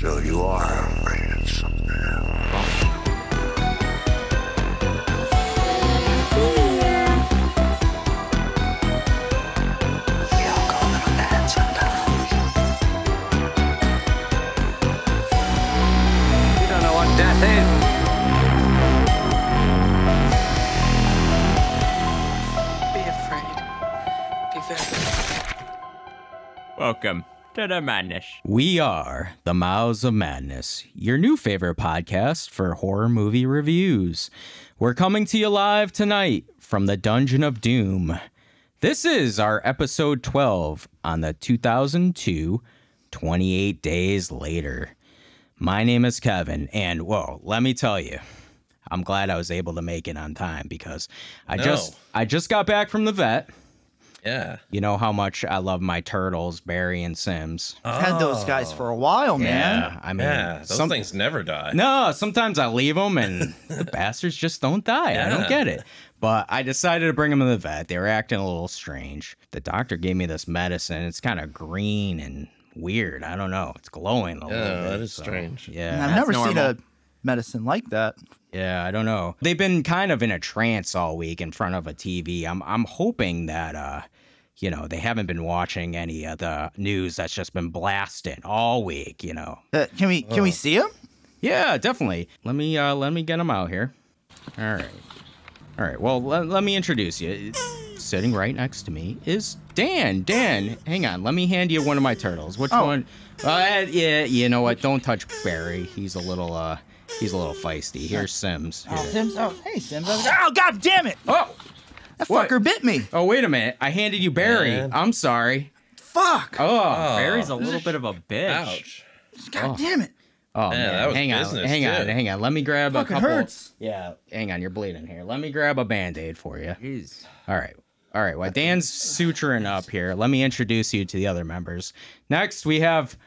So you are afraid of something else. We all go a little mad sometimes. You don't know what death is. Be afraid. Be very Welcome to the madness. We are the Mouths of Madness, your new favorite podcast for horror movie reviews. We're coming to you live tonight from the Dungeon of Doom. This is our episode 12 on the 2002 28 Days Later. My name is Kevin, and whoa, let me tell you, I'm glad I was able to make it on time because I just I just got back from the vet. Yeah. You know how much I love my turtles, Barry and Sims. I've had those guys for a while, man. Yeah, I mean, Yeah. Those some- things never die. No, sometimes I leave them and the bastards just don't die. I don't get it. But I decided to bring them to the vet. They were acting a little strange. The doctor gave me this medicine. It's kind of green and weird. I don't know. It's glowing a little Yeah, bit. that is strange. And Yeah. I've never seen a medicine like that. Yeah, I don't know. They've been kind of in a trance all week in front of a TV. I'm I'm hoping that uh you know, they haven't been watching any of the news that's just been blasting all week, you know. Uh, can we can we see him? Yeah, definitely. Let me uh let me get him out here. All right. All right. Well, let, let me introduce you. Sitting right next to me is Dan. Dan, hang on. Let me hand you one of my turtles. Which Oh. one? Uh, yeah, you know what? Don't touch Barry. He's a little uh he's a little feisty. Here's Sims. Oh, Sims. Oh, hey, Sims. Oh, god damn it! Oh, That What? fucker bit me. oh, wait a minute. I handed you Barry. Man. I'm sorry. Fuck. Oh, oh Barry's a little bit of a bitch. Ouch. God damn it. oh Yeah, man. that was hang on. business, Hang on. Hang on. Let me grab a Fucking couple. hurts. Yeah. Hang on. You're bleeding here. Let me grab a band-aid for you. Jeez. All right. All right. While Dan's suturing up here, let me introduce you to the other members. Next, we have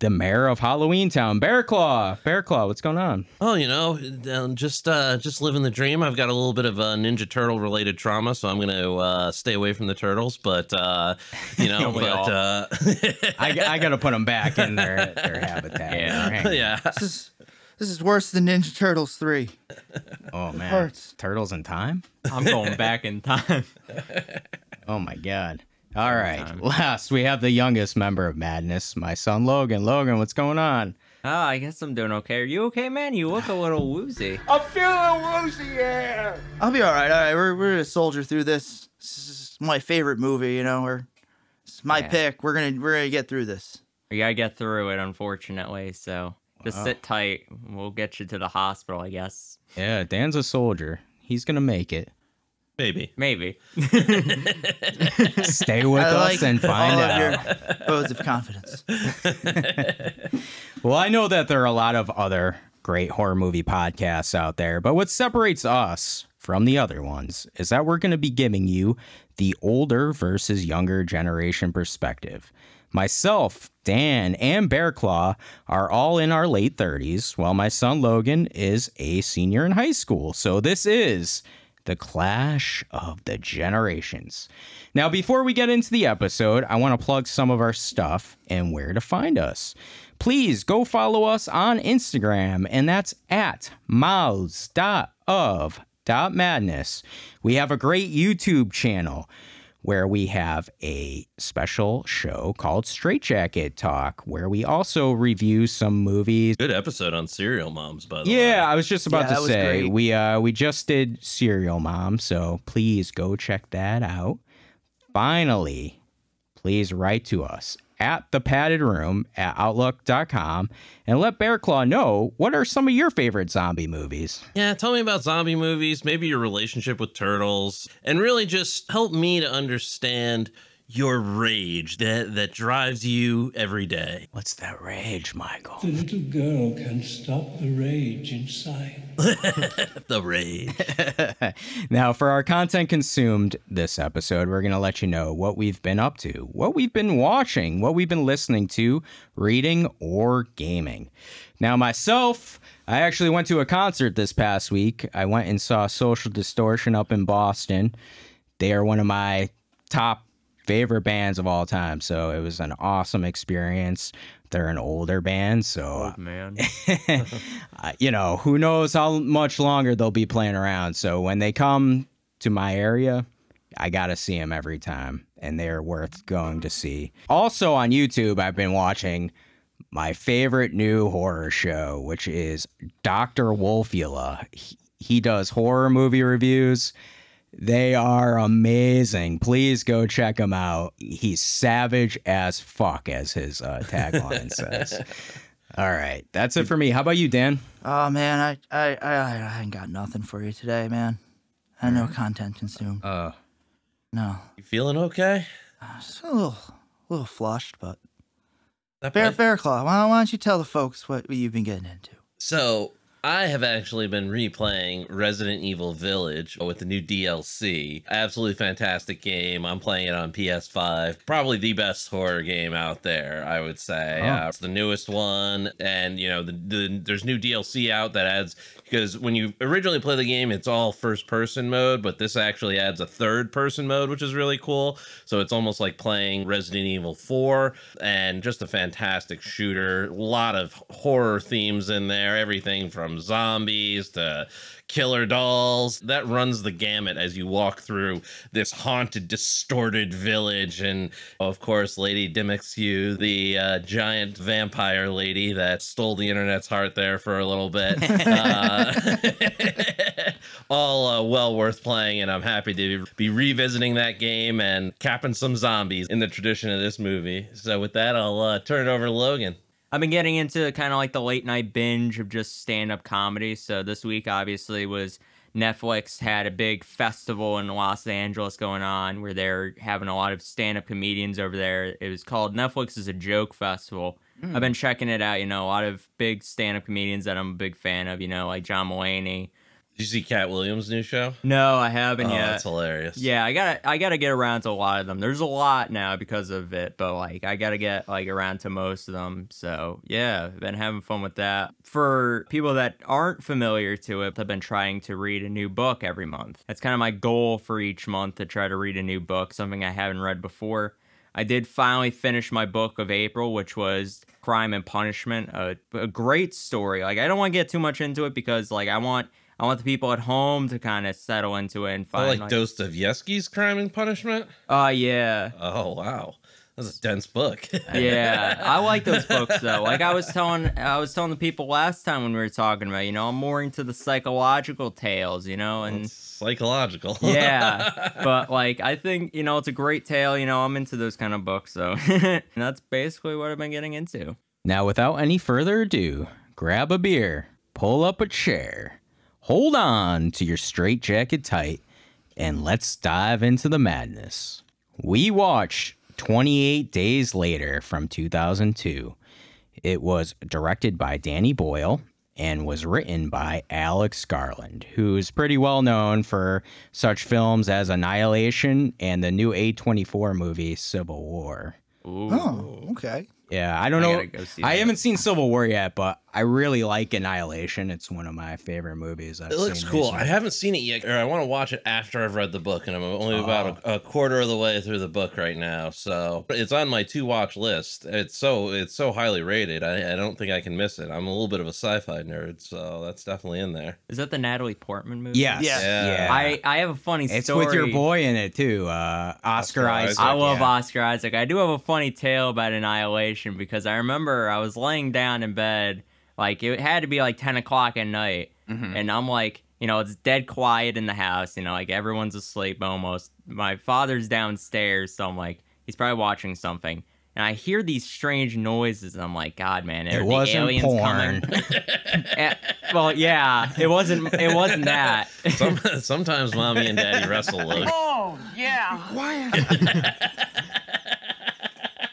the mayor of Halloween Town, Bear Claw. Bear Claw, what's going on? Oh, you know, um, just uh, just living the dream. I've got a little bit of a Ninja Turtle related trauma, so I'm going to uh, stay away from the turtles. But uh, you know, but uh, I, I got to put them back in their, their habitat. Yeah. Hang yeah, This is this is worse than Ninja Turtles three. Oh, man. hurts. Turtles in time? I'm going back in time. Oh, my God. All right. time. Last, we have the youngest member of Madness, my son Logan. Logan, what's going on? Oh, I guess I'm doing okay. Are you okay, man? You look a little woozy. I'm feeling woozy, yeah. I'll be all right. All right, we're we're gonna soldier through this. This is my favorite movie. You know, we're it's my Yeah. pick. We're gonna we're gonna get through this. We gotta get through it, unfortunately. So just sit tight. We'll get you to the hospital, I guess. Yeah, Dan's a soldier. He's going to make it. Maybe. Maybe. Stay with I us like and find all out. of your votes of confidence. Well, I know that there are a lot of other great horror movie podcasts out there, but what separates us from the other ones is that we're going to be giving you the older versus younger generation perspective. Myself, Dan, and Bear Claw are all in our late 30s, while my son Logan is a senior in high school. So this is the clash of the generations. Now, before we get into the episode, I want to plug some of our stuff and where to find us. Please go follow us on Instagram, and that's at mouths.of.madness. We have a great YouTube channel where we have a special show called Straight Jacket Talk, where we also review some movies Good episode on Serial Moms, by the way. yeah, I was just about Yeah, to say we uh we just did Serial Mom, so please go check that out. Finally, please write to us at the padded room at outlook.com and let Bear Claw know what are some of your favorite zombie movies. Yeah, tell me about zombie movies, maybe your relationship with turtles, and really just help me to understand your rage that that drives you every day. What's that rage, Michael? The little girl can stop the rage inside. The rage. now, for our content consumed this episode, we're going to let you know what we've been up to, what we've been watching, what we've been listening to, reading, or gaming. Now, myself, I actually went to a concert this past week. I went and saw Social Distortion up in Boston. They are one of my top favorite bands of all time. So it was an awesome experience. They're an older band, so Oh, man. you know, who knows how much longer they'll be playing around. So when they come to my area, I got to see them every time, and they're worth going to see. Also on YouTube, I've been watching my favorite new horror show, which is Dr. Wolfula. He, he does horror movie reviews. They are amazing. Please go check him out. He's savage as fuck, as his uh, tagline says. All right, that's it for me. How about you, Dan? Oh man, I I I, I ain't got nothing for you today, man. I no content consumed. Uh, No, You feeling okay? just a little, a little flushed, but That Bear Bear Claw. Why, why don't you tell the folks what, what you've been getting into? So I have actually been replaying Resident Evil Village with the new DLC. Absolutely fantastic game. I'm playing it on PS5. Probably the best horror game out there, I would say. Oh. Uh, it's the newest one, and you know, the, the there's new DLC out that adds because when you originally play the game, it's all first person mode, but this actually adds a third person mode, which is really cool. So it's almost like playing Resident Evil 4 and just a fantastic shooter. A lot of horror themes in there, everything from zombies to killer dolls. That runs the gamut as you walk through this haunted, distorted village. And of course, Lady Dimitrescu, the uh, giant vampire lady that stole the internet's heart there for a little bit. uh, all uh, well worth playing, and I'm happy to be revisiting that game and capping some zombies in the tradition of this movie. So, with that, I'll uh, turn it over to Logan. I've been getting into kind of like the late night binge of just stand up comedy. So this week, obviously, was Netflix had a big festival in Los Angeles going on where they're having a lot of stand up comedians over there. It was called Netflix is a Joke Festival. I've hmm. been checking it out. You know, a lot of big stand up comedians that I'm a big fan of, you know, like John Mulaney. Did you see Katt Williams' new show? No, I haven't oh, yet. that's hilarious. Yeah, I gotta I gotta get around to a lot of them. There's a lot now because of it, but like I gotta get like around to most of them. So yeah, been having fun with that. For people that aren't familiar to it, I've been trying to read a new book every month. That's kind of my goal for each month to try to read a new book, something I haven't read before. I did finally finish my book of April, which was Crime and Punishment. A, a great story. Like I don't want to get too much into it because like I want I want the people at home to kind of settle into it and I find like Dostoevsky's Crime and Punishment. Oh yeah. Oh, wow. That's a dense book. Yeah. I like those books though. Like I was telling I was telling the people last time when we were talking about, you know, I'm more into the psychological tales, you know, and Psychological. yeah. But like I think, you know, it's a great tale, you know, I'm into those kind of books, so and that's basically what I've been getting into. Now, without any further ado, grab a beer, pull up a chair, hold on to your straitjacket tight, and let's dive into the madness. We watched 28 Days Later from 2002. It was directed by Danny Boyle and was written by Alex Garland, who's pretty well known for such films as Annihilation and the new A24 movie Civil War. Ooh. Oh, okay. Yeah, I don't I know. go I that. haven't seen Civil War yet, but I really like Annihilation. It's one of my favorite movies. I've It looks seen cool. I haven't seen it yet, or I want to watch it after I've read the book, and I'm only about a, a quarter of the way through the book right now. So it's on my to watch list. It's so it's so highly rated. I, I don't think I can miss it. I'm a little bit of a sci-fi nerd, so that's definitely in there. Is that the Natalie Portman movie? Yes. Yeah. Yeah. I, I have a funny it's story. with your boy in it too, uh, Oscar, Oscar Isaac. Isaac. I love yeah. Oscar Isaac. I do have a funny tale about Annihilation because I remember I was laying down in bed, like it had to be like 10 o'clock at night, Mm-hmm. and I'm like, you know, it's dead quiet in the house, you know, like everyone's asleep almost. My father's downstairs, so I'm like, he's probably watching something. And I hear these strange noises, and I'm like, God, man, are It the wasn't aliens porn. coming? Eh, well, yeah, it wasn't. It wasn't that. Some, sometimes mommy and daddy wrestle. Look.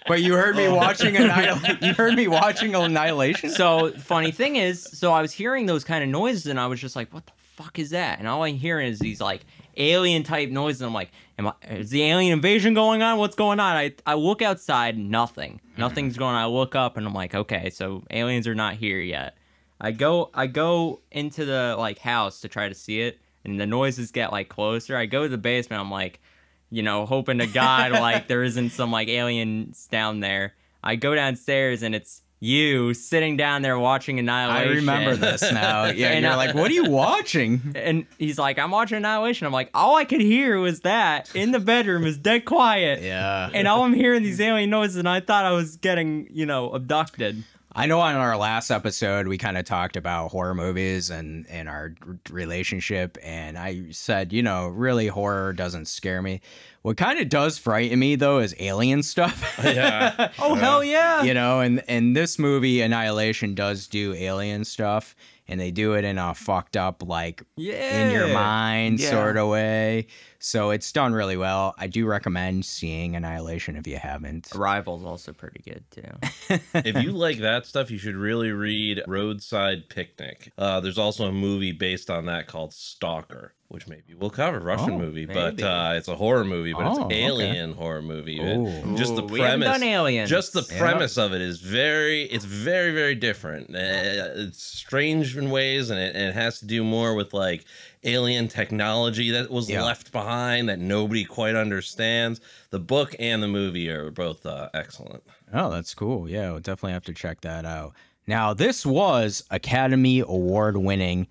But you heard me oh. watching Annihilation. You heard me watching Annihilation. so funny thing is, so I was hearing those kind of noises, and I was just like, "What the fuck is that?" And all I'm hearing is these like alien type noises. And I'm like, "Am I? Is the alien invasion going on? What's going on?" I I look outside, nothing, mm-hmm. nothing's going on. I look up, and I'm like, "Okay, so aliens are not here yet." I go I go into the like house to try to see it, and the noises get like closer. I go to the basement. I'm like, you know, hoping to God like there isn't some like aliens down there. I go downstairs and it's you sitting down there watching Annihilation. I remember this now. Yeah, And you're I- like, what are you watching? And he's like, I'm watching Annihilation. I'm like, all I could hear was that in the bedroom is dead quiet. Yeah. And all I'm hearing these alien noises, and I thought I was getting, you know, abducted. I know on our last episode we kind of talked about horror movies and and our relationship and I said, you know, really horror doesn't scare me. What kind of does frighten me though is alien stuff. Yeah. Oh hell yeah! you know, and and this movie Annihilation does do alien stuff and they do it in a fucked up like in your mind Yeah. sort of way. So it's done really well. I do recommend seeing Annihilation if you haven't. Arrival's also pretty good too. if you like that stuff, you should really read Roadside Picnic. Uh, there's also a movie based on that called Stalker, which maybe we'll cover. Russian Oh, movie, but uh, it's a horror movie, but Oh, it's okay. alien horror movie. Ooh. Just the Ooh, we haven't premise, done aliens. just the Yeah. premise of it is very, it's very, very different. Uh, it's strange in ways, and it, and it has to do more with like alien technology that was Yeah. left behind that nobody quite understands. The book and the movie are both uh, excellent. Oh, that's cool. Yeah, we'll definitely have to check that out. Now, this was Academy Award winning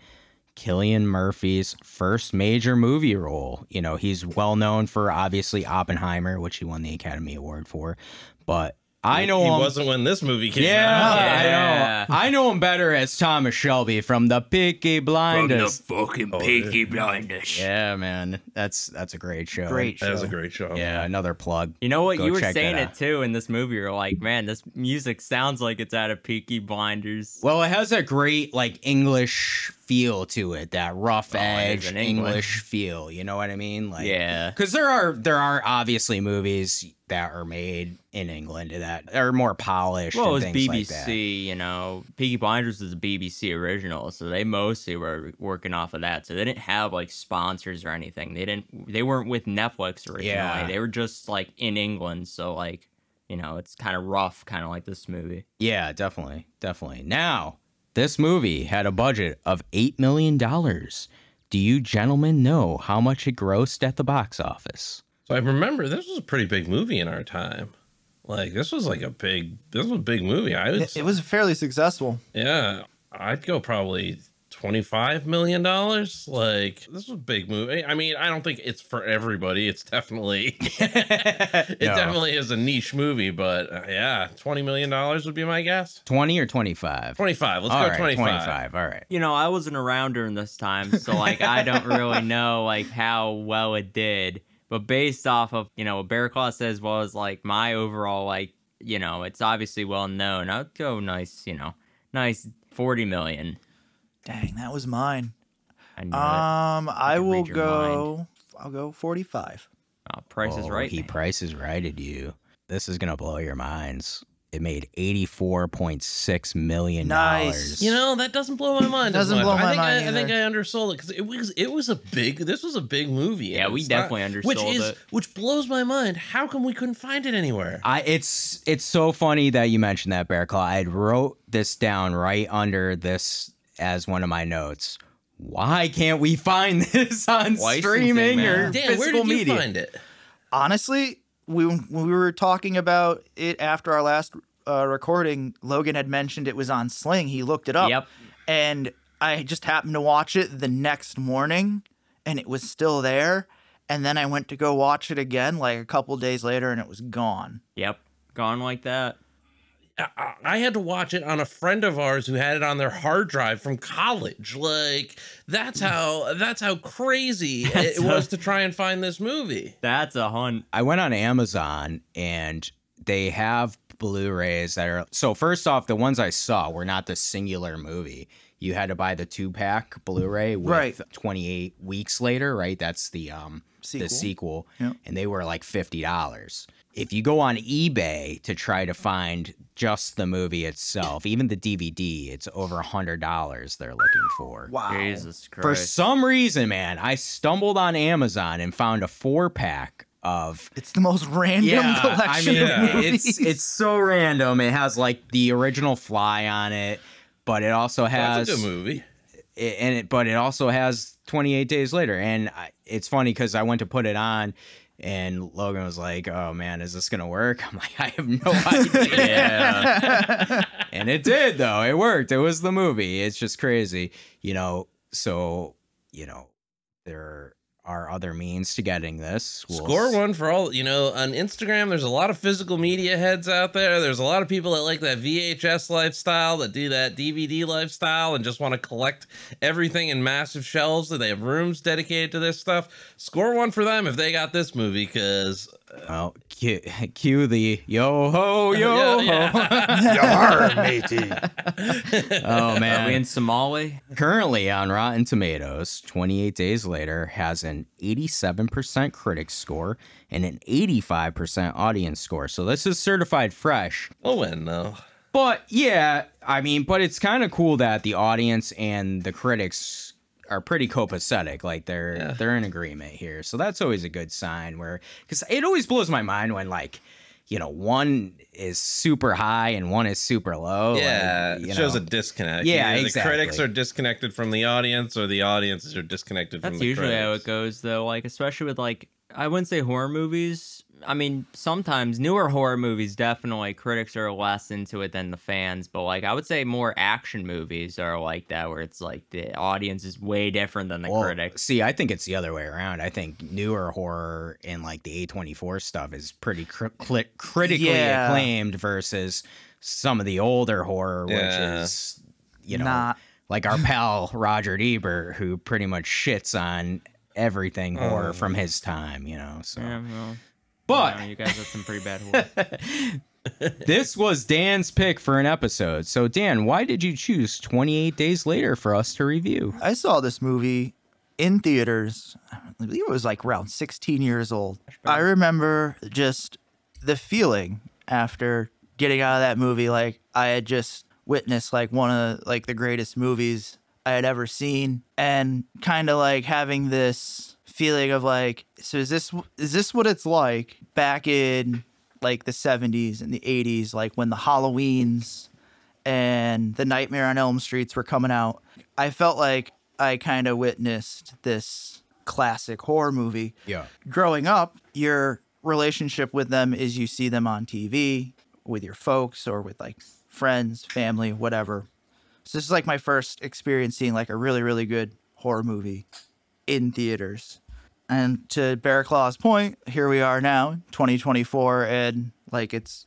Cillian Murphy's first major movie role. You know, he's well known for obviously Oppenheimer, which he won the Academy Award for, but I know he him. wasn't when this movie came yeah, out. Yeah. I know. I know him better as Thomas Shelby from the Peaky Blinders. From The fucking oh, Peaky Blinders. yeah, man, that's that's a great show. Great That was a great show. Yeah, another plug. You know what? Go you were saying it too in this movie. You're like, man, this music sounds like it's out of Peaky Blinders. Well, it has a great like English feel to it, that rough Oh, edge England. English feel. You know what I mean? Like, Yeah. because there are there are obviously movies that are made in England that are more polished. Well, it was like BBC, that. you know. Peaky Blinders was a BBC original, so they mostly were working off of that. So they didn't have like sponsors or anything. They didn't. They weren't with Netflix originally. Yeah. They were just like in England. So like, you know, it's kind of rough, kind of like this movie. Yeah, definitely, definitely. Now, this movie had a budget of eight million dollars. Do you gentlemen know how much it grossed at the box office? So I remember this was a pretty big movie in our time. Like this was like a big this was a big movie. I would It, it was fairly successful. yeah, I'd go probably twenty five million dollars. Like this was a big movie. I mean, I don't think it's for everybody. It's definitely it No. definitely is a niche movie, but uh, yeah, twenty million dollars would be my guess. Twenty or twenty-five? Twenty five. Let's All go right, twenty five. 25. All right. You know, I wasn't around during this time, so like I don't really know like how well it did. But based off of you know what Bear Claw says was like my overall like you know it's obviously well known. I'd go nice you know nice forty million. Dang, that was mine. I knew it. Um, I could will read your go. I'll go forty-five. Oh, Price is Oh, right. He man. prices righted you. This is gonna blow your minds. It made eighty-four point six million dollars. Nice. You know that doesn't blow my mind. Doesn't much. blow I my think mind I, I think. I undersold it because it was it was a big. This was a big movie. Yeah, we definitely not- definitely Which is it. which blows my mind. How come we couldn't find it anywhere? I it's it's so funny that you mentioned that Bear Claw. I wrote this down right under this as one of my notes. Why can't we find this on Licensing, streaming man. or Dan, where physical did you media? find it? Honestly, we when we were talking about it after our last uh, recording, Logan had mentioned it was on Sling. He looked it up. Yep. And I just happened to watch it the next morning, and it was still there. And then I went to go watch it again, like a couple days later, and it was gone. Yep, gone like that. I, I had to watch it on a friend of ours who had it on their hard drive from college. Like that's how that's how crazy it was to try and find this movie. That's a hunt. I went on Amazon and they have Blu-rays that are so first off, the ones I saw were not the singular movie. You had to buy the two pack Blu-ray with Right. 28 weeks later, right? That's the um Sequel. the sequel. Yep. And they were like fifty dollars. If you go on eBay to try to find just the movie itself, even the DVD, it's over a hundred dollars they're looking for. Wow. Jesus For some reason, man, I stumbled on Amazon and found a four pack of It's the most random yeah, I collection mean, of movies. it's it's so random. It has like the original Fly on it, but it also has That's a good movie. it, and it but it also has 28 days later and I, it's funny because i went to put it on And Logan was like, "Oh man, is this gonna work?" I'm like, "I have no idea." And it did though. It worked. It was the movie. It's just crazy, you know. So you know, there are other means to getting this. We'll Score one for all, you know, on Instagram, there's a lot of physical media heads out there. There's a lot of people that like that VHS lifestyle, that do that DVD lifestyle, and just want to collect everything in massive shelves. That they have rooms dedicated to this stuff. Score one for them if they got this movie, because Oh, cue, cue the yo ho yo Yeah, ho. Yar, matey. oh Are we man. in Somali? Currently on Rotten Tomatoes, 28 days later has an 87% critic score and an 85% audience score. So this is certified fresh. oh, win though. But yeah, I mean, but it's kind of cool that the audience and the critics are pretty copacetic. Like they're Yeah. they're in agreement here. So that's always a good sign. Where because it always blows my mind when like you know one is super high and one is super low. Yeah, like, you it shows know. a disconnect. Yeah, Either exactly. The critics are disconnected from the audience, or the audiences are disconnected from That's the usually how it goes, though. Like, especially with like, I wouldn't say horror movies. I mean, sometimes newer horror movies definitely critics are less into it than the fans, but like, I would say more action movies are like that, where it's like the audience is way different than the Well, critics. See, I think it's the other way around. I think newer horror and like the A24 stuff is pretty cri- cli- critically Yeah. acclaimed versus some of the older horror, Yeah. which is, you know, Not- like our pal Roger Ebert, who pretty much shits on everything horror oh. from his time, you know. So, Yeah, well, but you, know, you guys have some pretty bad horror. this was Dan's pick for an episode. So, Dan, why did you choose 28 Days Later for us to review? I saw this movie in theaters. I believe it was like around 16 years old. I remember just the feeling after getting out of that movie. Like I had just witnessed like one of like the greatest movies I had ever seen, and kind of like having this feeling of like, so is this is this what it's like back in like the 70s and the 80s, like when the Halloweens and the Nightmare on Elm Streets were coming out, I felt like I kind of witnessed this classic horror movie. Yeah. Growing up, your relationship with them is you see them on TV with your folks or with like friends, family, whatever. So this is like my first experience seeing like a really, really good horror movie in theaters. And to Bear Claw's point, here we are now, 2024, and like it's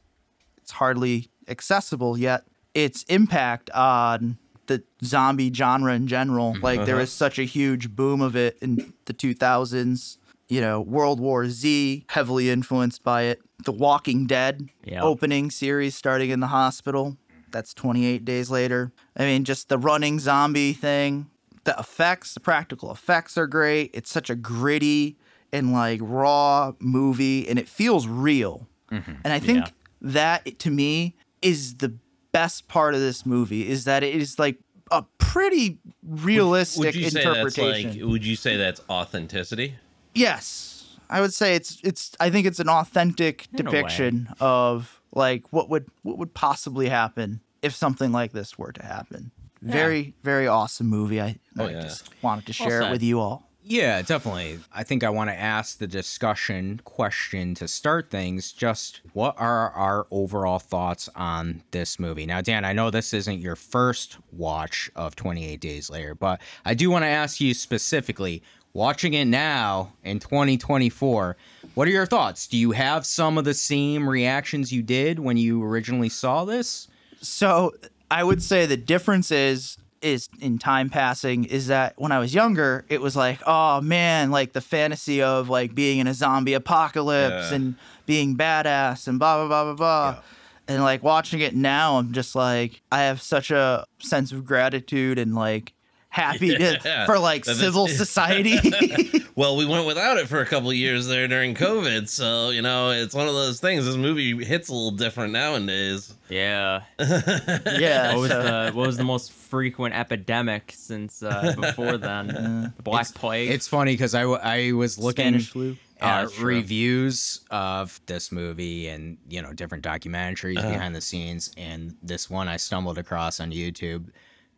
it's hardly accessible yet. Its impact on the zombie genre in general, mm-hmm. like there uh-huh. was such a huge boom of it in the 2000s. You know, World War Z, heavily influenced by it. The Walking Dead Yep. opening series starting in the hospital. That's 28 days later. I mean, just the running zombie thing. The effects, the practical effects are great. It's such a gritty and like raw movie, and it feels real. Mm-hmm. And I think Yeah. that to me is the best part of this movie is that it is like a pretty realistic Would you say that's interpretation. like? Would you say that's authenticity? Yes, I would say it's it's. I think it's an authentic In depiction of like what would what would possibly happen if something like this were to happen. Very very awesome movie. I, Oh, I yeah. just wanted to Well share it with you all. Yeah, definitely. I think I want to ask the discussion question to start things. Just what are our overall thoughts on this movie? Now, Dan, I know this isn't your first watch of 28 Days Later, but I do want to ask you specifically watching it now in 2024, what are your thoughts? Do you have some of the same reactions you did when you originally saw this? So I would say the difference is is in time passing is that when I was younger, it was like, oh man, like the fantasy of like being in a zombie apocalypse Yeah. and being badass and blah blah blah blah blah. And like watching it now, I'm just like I have such a sense of gratitude and like happy to, for like That is- civil society. Well, we went without it for a couple of years there during COVID, so you know it's one of those things. This movie hits a little different nowadays. Yeah. yeah. What was so- the what was the most frequent epidemic since uh, before then? The Black Plague. It's funny because I, w- I was looking Spanish flu. At that's true. reviews of this movie and you know different documentaries Uh-huh. behind the scenes and this one i stumbled across on youtube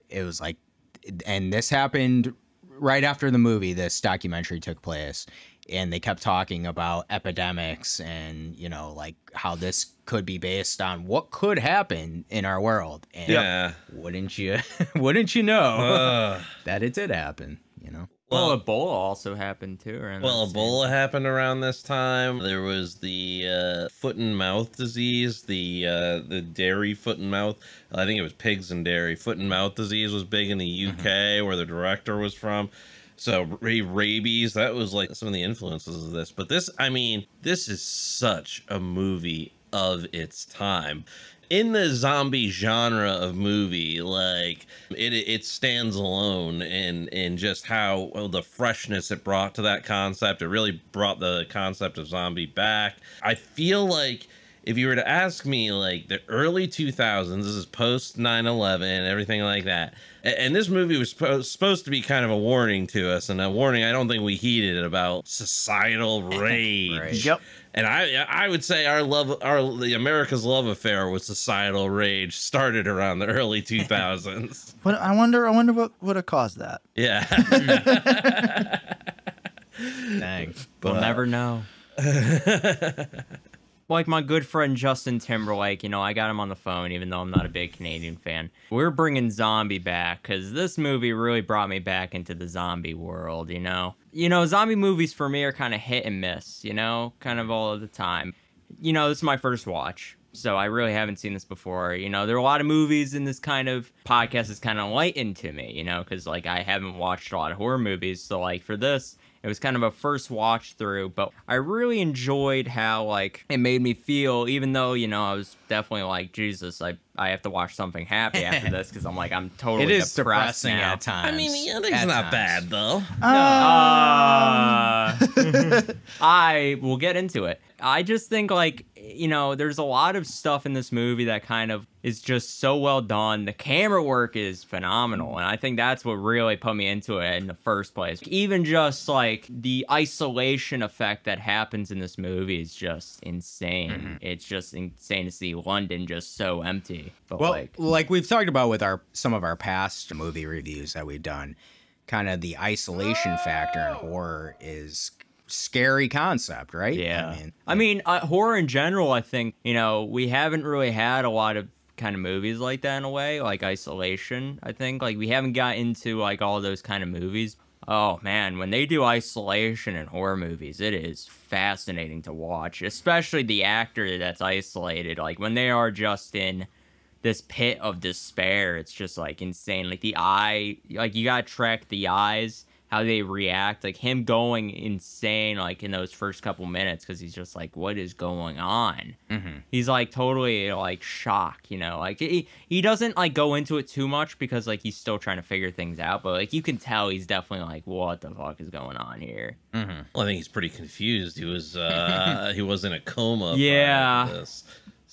it was like and this happened right after the movie this documentary took place and they kept talking about epidemics and you know like how this could be based on what could happen in our world. And Yeah. wouldn't you wouldn't you know Ugh. that it did happen, you know? Well, Well- Ebola also happened too. around Well, that same- Ebola happened around this time. There was the uh, foot and mouth disease, the uh, the dairy foot and mouth. I think it was pigs and dairy. Foot and mouth disease was big in the UK, where the director was from. So ra- rabies, that was like some of the influences of this. But this, I mean, this is such a movie of its time. In the zombie genre of movie, like it, it stands alone in in just how well, the freshness it brought to that concept. It really brought the concept of zombie back. I feel like if you were to ask me like the early 2000s this is post 9-11 and everything like that and this movie was supposed, supposed to be kind of a warning to us and a warning i don't think we heeded about societal rage Right. Yep. And i i would say our love our the america's love affair with societal rage started around the early 2000s But I wonder, I wonder what would have caused that. yeah Dang. We'll never know. like my good friend Justin Timberlake, you know, I got him on the phone, even though I'm not a big Canadian fan. We're bringing zombie back because this movie really brought me back into the zombie world, you know? You know, zombie movies for me are kind of hit and miss, you know, kind of all of the time. You know, this is my first watch. So I really haven't seen this before. You know, there are a lot of movies in this kind of podcast is kind of enlightened to me, you know, because like I haven't watched a lot of horror movies. So like for this, it was kind of a first watch through, but I really enjoyed how like it made me feel, even though you know I was definitely like Jesus, I I have to watch something happy after this because I'm like I'm totally It is depressed depressing now. at times. i mean the ending's At not times. bad though Uh, I will get into it. I just think like you know, there's a lot of stuff in this movie that kind of is just so well done. The camera work is phenomenal, and I think that's what really put me into it in the first place. Even just like the isolation effect that happens in this movie is just insane. Mm-hmm. It's just insane to see London just so empty. But Well, like, like, we've talked about with our some of our past movie reviews that we've done, kind of the isolation factor in horror is scary concept, right? Yeah. I mean, I mean, uh, horror in general, I think, you know, we haven't really had a lot of kind of movies like that in a way, like Isolation, I think. Like, we haven't got into, like, all those kind of movies. Oh, man, when they do isolation in horror movies, it is fascinating to watch, especially the actor that's isolated. Like, when they are just in this pit of despair, it's just, like, insane. Like, the eye, like, you gotta track the eyes how they react like him going insane like in those first couple minutes because he's just like what is going on he's like totally like shock you know like he, he doesn't like go into it too much because like he's still trying to figure things out but like you can tell he's definitely like what the fuck is going on here Well, I think he's pretty confused. He was uh he was in a coma. Yeah. this.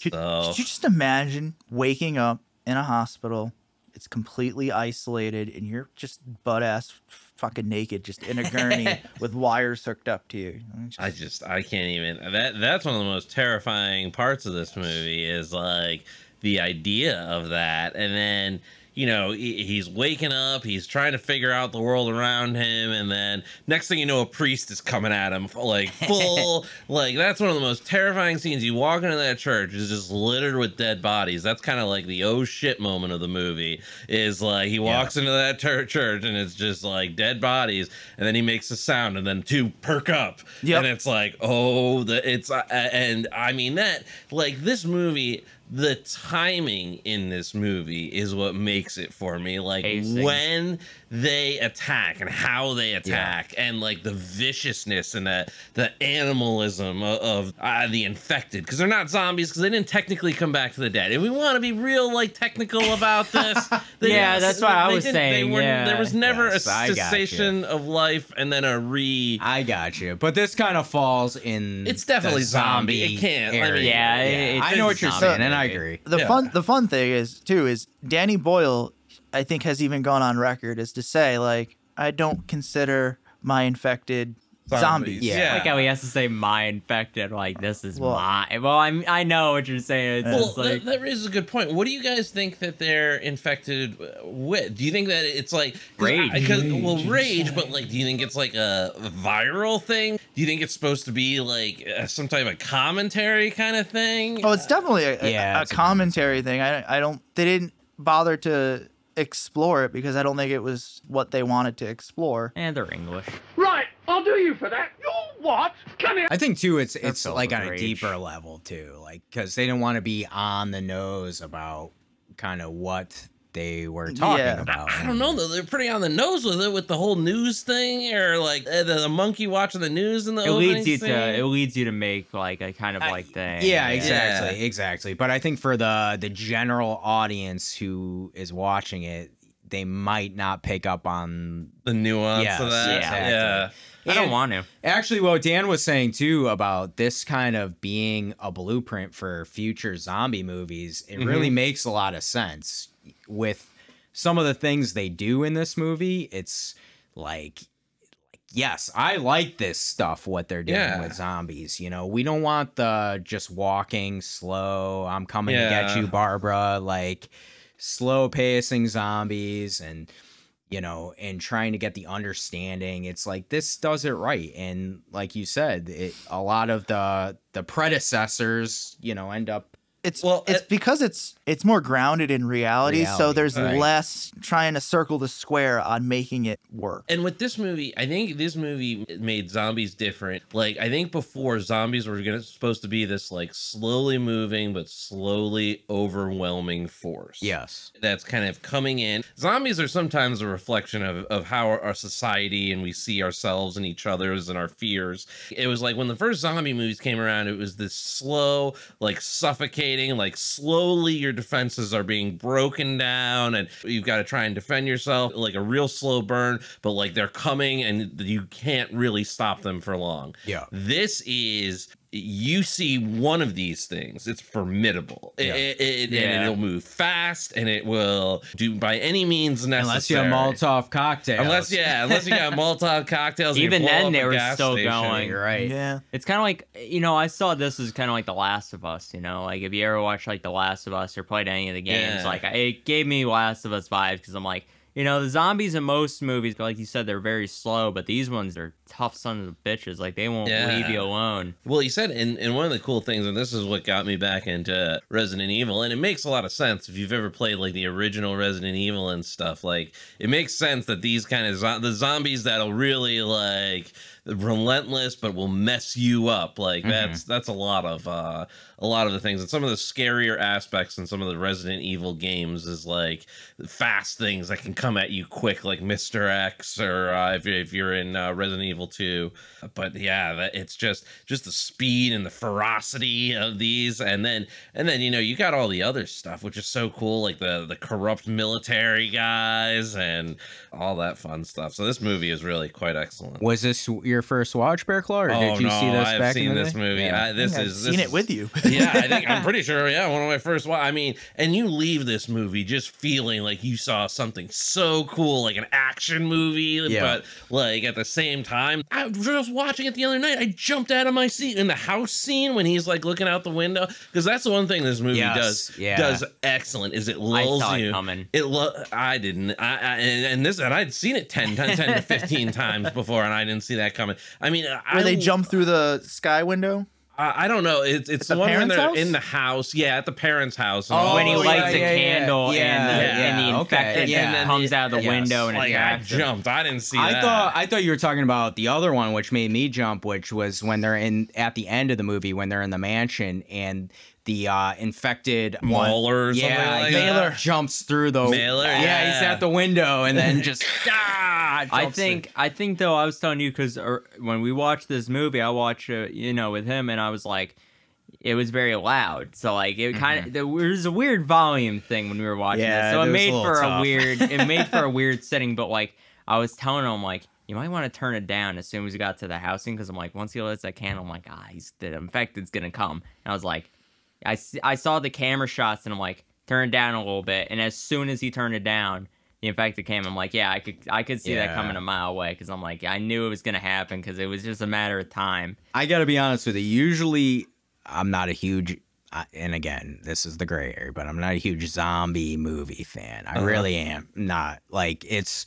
Could, So could you just imagine waking up in a hospital? It's completely isolated, and you're just butt ass fucking naked, just in a gurney with wires hooked up to you. I just I can't even that that's one of the most terrifying parts of this movie is like the idea of that and then you know he, he's waking up he's trying to figure out the world around him and then next thing you know a priest is coming at him like full like that's one of the most terrifying scenes. You walk into that church is just littered with dead bodies. That's kind of like the oh shit moment of the movie is like he walks into that church and it's just like dead bodies and then he makes a sound and then two perk up. Yep. and it's like oh the it's uh, and i mean that like this movie the timing in this movie is what makes it for me like Pacing. when they attack and how they attack and like the viciousness and the the animalism of, of uh, the infected because they're not zombies because they didn't technically come back to the dead if we want to be real like technical about this they- Yeah, that's what I was didn't- they saying, were- yeah. there was never Yes, a I got you. cessation of life and then a re I got you, but this kind of falls in. It's definitely zombie. zombie. It can't. I area. mean, Yeah, it- I know what you're zombie saying, and I agree. the Yeah. fun the fun thing is too is Danny Boyle I think has even gone on record as to say like I don't consider my infected Zombies. Yeah. Like how he has to say my infected. Like this is Well- my. Well, I'm. I know what you're saying. It's Well, just like that, that raises a good point. What do you guys think that they're infected with? Do you think that it's like Rage. Because well, Rage rage, but like, do you think it's like a viral thing? Do you think it's supposed to be like uh, some type of commentary kind of thing? Oh, it's definitely a, a- Yeah, a, a commentary thing. I I don't. They didn't bother to explore it because I don't think it was what they wanted to explore. and they're English. Right, I'll do you for that. You what? Come here. I think too, it's it's filled like on a rage. deeper level too, like because they didn't want to be on the nose about kind of what they were talking Yeah. about. I don't know though. They're pretty on the nose with it with the whole news thing, or like uh, the, the monkey watching the news and the It leads you to it leads you to make like a kind of like thing. Yeah, exactly, Yeah. exactly. But I think for the the general audience who is watching it, they might not pick up on. the nuance Yes, of that. yeah. yeah. I don't want to. Actually, what Dan was saying too about this kind of being a blueprint for future zombie movies, it mm-hmm. really makes a lot of sense with some of the things they do in this movie. It's like, yes, I like this stuff, what they're doing Yeah. with zombies. You know, we don't want the just walking slow, I'm coming to get you, Barbara, like slow pacing zombies and you know, and trying to get the understanding. It's like this does it right, and like you said, it, a lot of the the predecessors, you know, end up. It's Well, it's it- because it's it's more grounded in reality, so there's right. less trying to circle the square on making it work. And with this movie, I think this movie made zombies different. Like I think before zombies were gonna supposed to be this like slowly moving but slowly overwhelming force. Yes. That's kind of coming in. Zombies are sometimes a reflection of, of how our, our society and we see ourselves and each other's and our fears. It was like when the first zombie movies came around, it was this slow, like suffocating, like slowly your defenses are being broken down and you've got to try and defend yourself like a real slow burn, but like they're coming and you can't really stop them for long. Yeah. This is you see one of these things, it's formidable. Yeah. it- it- And Yeah. it'll move fast and it will do by any means necessary. Unless you have Molotov cocktails. Unless, yeah, unless you got Molotov cocktails. Even then, they a were still station. going. Right. Yeah. It's kind of like you know I saw this as kind of like The Last of Us. You know, like if you ever watched like The Last of Us or played any of the games, Yeah. like it gave me Last of Us vibes because I'm like, you know, the zombies in most movies, like you said, they're very slow, but these ones are tough sons of bitches. Like they won't Yeah. leave you alone. Well, you said, and, and one of the cool things, and this is what got me back into Resident Evil, and it makes a lot of sense if you've ever played like the original Resident Evil and stuff. Like, it makes sense that these kind of zo- the zombies that'll really like relentless, but will mess you up. Like that's that's a lot of uh, a lot of the things, and some of the scarier aspects in some of the Resident Evil games is like fast things that can come at you quick, like Mister X, or uh, if, you're, if you're in uh, Resident Evil Two. But yeah, that, it's just just the speed and the ferocity of these, and then and then you know you got all the other stuff, which is so cool, like the the corrupt military guys and all that fun stuff. So this movie is really quite excellent. Was this your first watch, Bear Claw, or did oh, you see this Oh, I've back seen in the this day? movie. Yeah. I, this I've is seen this it is- with you. yeah, I think I'm pretty sure. Yeah, one of my first. wa- I mean, and you leave this movie just feeling like you saw something so cool, like an action movie, Yeah. but like at the same time, I was just watching it the other night. I jumped out of my seat in the house scene when he's like looking out the window because that's the one thing this movie Yes, does yeah. does excellent is it lulls saw you. coming. It lo- I didn't. I, I and, and this and I'd seen it 10, 10, 10 to fifteen times before, and I didn't see that coming. I mean, uh, I they jump through the sky window. I I don't know. It's it's At the the one when parents' they're house? in the house. Yeah, at the parents' house. Oh, when he yeah, lights yeah, a candle Yeah, and, the, yeah, and the okay, infected yeah. thing comes out of the Yes. window and like I jumped. I didn't see I that. thought I thought you were talking about the other one, which made me jump, which was when they're in at the end of the movie when they're in the mansion and the uh, infected one- Mauler or something yeah, like he that? jumps through the Mailer, yeah, he's at the window and then just ah, I jumps think I think though I was telling you because when we watched this movie, I watched it, you know, with him, and I was like, it was very loud. So like it kind of there was a weird volume thing when we were watching Yeah, this. So it it was a made little for a tough. weird. It made for a weird setting. But like I was telling him, like you might want to turn it down as soon as we got to the housing because I'm like, once he lights that candle, I'm like, ah, he's the infected's gonna come. And I was like, I I saw the camera shots and I'm like, turn it down a little bit. And as soon as he turned it down. the infected came, I'm like, yeah, I could I could see that coming a mile away because I'm like, I knew it was gonna happen because it was just a matter of time. I got to be honest with you. Usually, I'm not a huge, uh, and again, this is the gray area, but I'm not a huge zombie movie fan. I really am not. Like it's,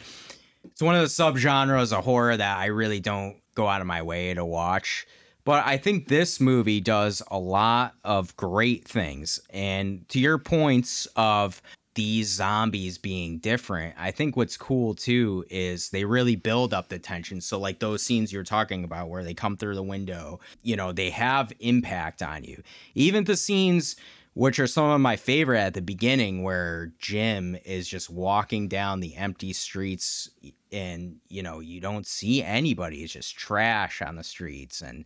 it's one of the subgenres of horror that I really don't go out of my way to watch. But I think this movie does a lot of great things. And to your points of these zombies being different, I think what's cool too is they really build up the tension. So, like those scenes you're talking about where they come through the window, you know, they have impact on you. Even the scenes which are some of my favorite at the beginning where Jim is just walking down the empty streets and you know you don't see anybody it's just trash on the streets and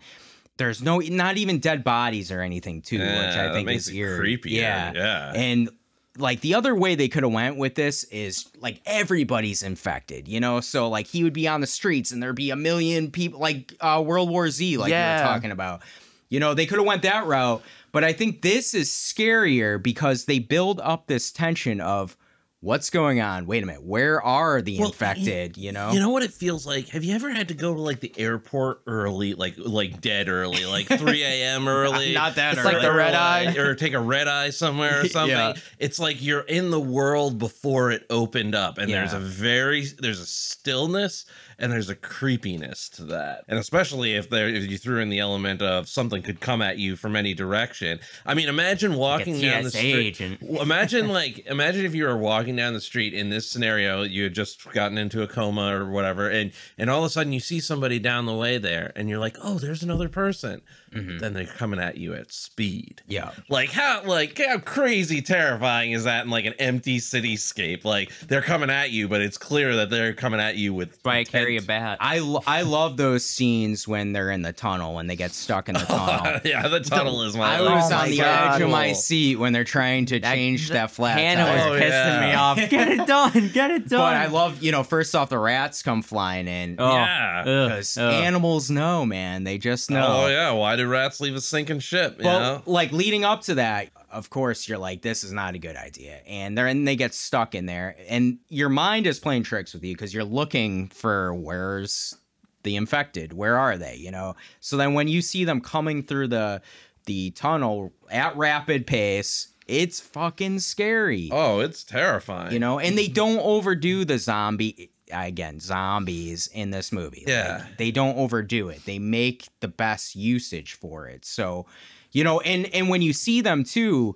there's no not even dead bodies or anything too which I think makes is it eerie. yeah yeah. and like the other way they could have went with this is like everybody's infected you know so like he would be on the streets and there'd be a million people like uh world war z like Yeah. you were talking about you know they could have went that route but i think this is scarier because they build up this tension of what's going on wait a minute where are the Well, infected you know You know what it feels like? Have you ever had to go to like the airport early, like like dead early, like 3 a.m. early? Not that It's like the early. red eye. or take a red eye somewhere or something. Yeah. It's like you're in the world before it opened up, and there's a very there's a stillness and there's a creepiness to that, and especially if there if you threw in the element of something could come at you from any direction. I mean, imagine walking down the street. Imagine like imagine if you were walking down the street in this scenario, you had just gotten into a coma or whatever, and and all of a sudden you see somebody down the way there, and you're like, oh, there's another person. Mm-hmm. Then they're coming at you at speed. Yeah. Like how like how crazy terrifying is that in like an empty cityscape? Like they're coming at you, but it's clear that they're coming at you with But I carry a bat. I, lo- I love those scenes when they're in the tunnel when they get stuck in the tunnel. yeah, the tunnel is my I was Oh on the God. edge of my seat when they're trying to change that flat Hannah tire. was Oh, pissing me off. Get it done. Get it done. But I love, you know, first off, the rats come flying in Oh, Yeah. because animals know, man. They just oh, know. Oh yeah, why do rats leave a sinking ship? You Well, know? like leading up to that, of course, you're like, this is not a good idea, and they're and they get stuck in there, and your mind is playing tricks with you because you're looking for where's the infected, where are they, you know? So then when you see them coming through the the tunnel at rapid pace, it's fucking scary. Oh, it's terrifying. you know and they don't overdo the zombie again zombies in this movie. Yeah. Like, they don't overdo it. They make the best usage for it. So you know and and when you see them too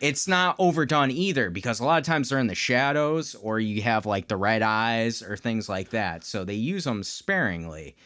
it's not overdone either because a lot of times they're in the shadows or you have like the red eyes or things like that. So they use them sparingly.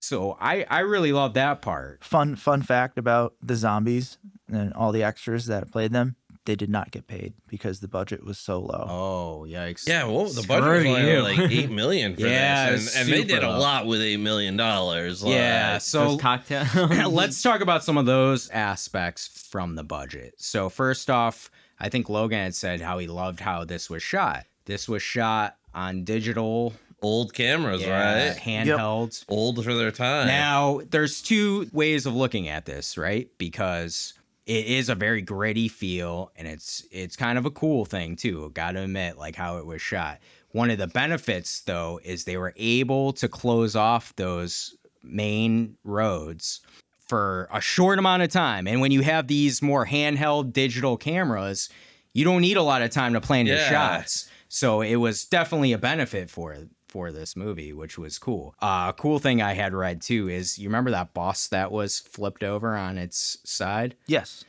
So i i really love that part. Fun fun fact about the zombies and all the extras that played them, they did not get paid because the budget was so low. oh yikes Yeah, well, the budget was Screw only you. like eight million for Yeah, this, and, and they did super a lot with eight million dollars. yeah like- so cocktail. let's talk about some of those aspects from the budget. So first off, I think Logan had said how he loved how this was shot. This was shot on digital, old cameras, yeah, right? handheld. Old for their time. Now, there's two ways of looking at this, right? Because it is a very gritty feel and it's it's kind of a cool thing too. Got to admit like how it was shot. One of the benefits though is they were able to close off those main roads for a short amount of time. And when you have these more handheld digital cameras, you don't need a lot of time to plan your shots. So it was definitely a benefit for for this movie, which was cool. Uh, a cool thing I had read too is you remember that boss that was flipped over on its side? Yes.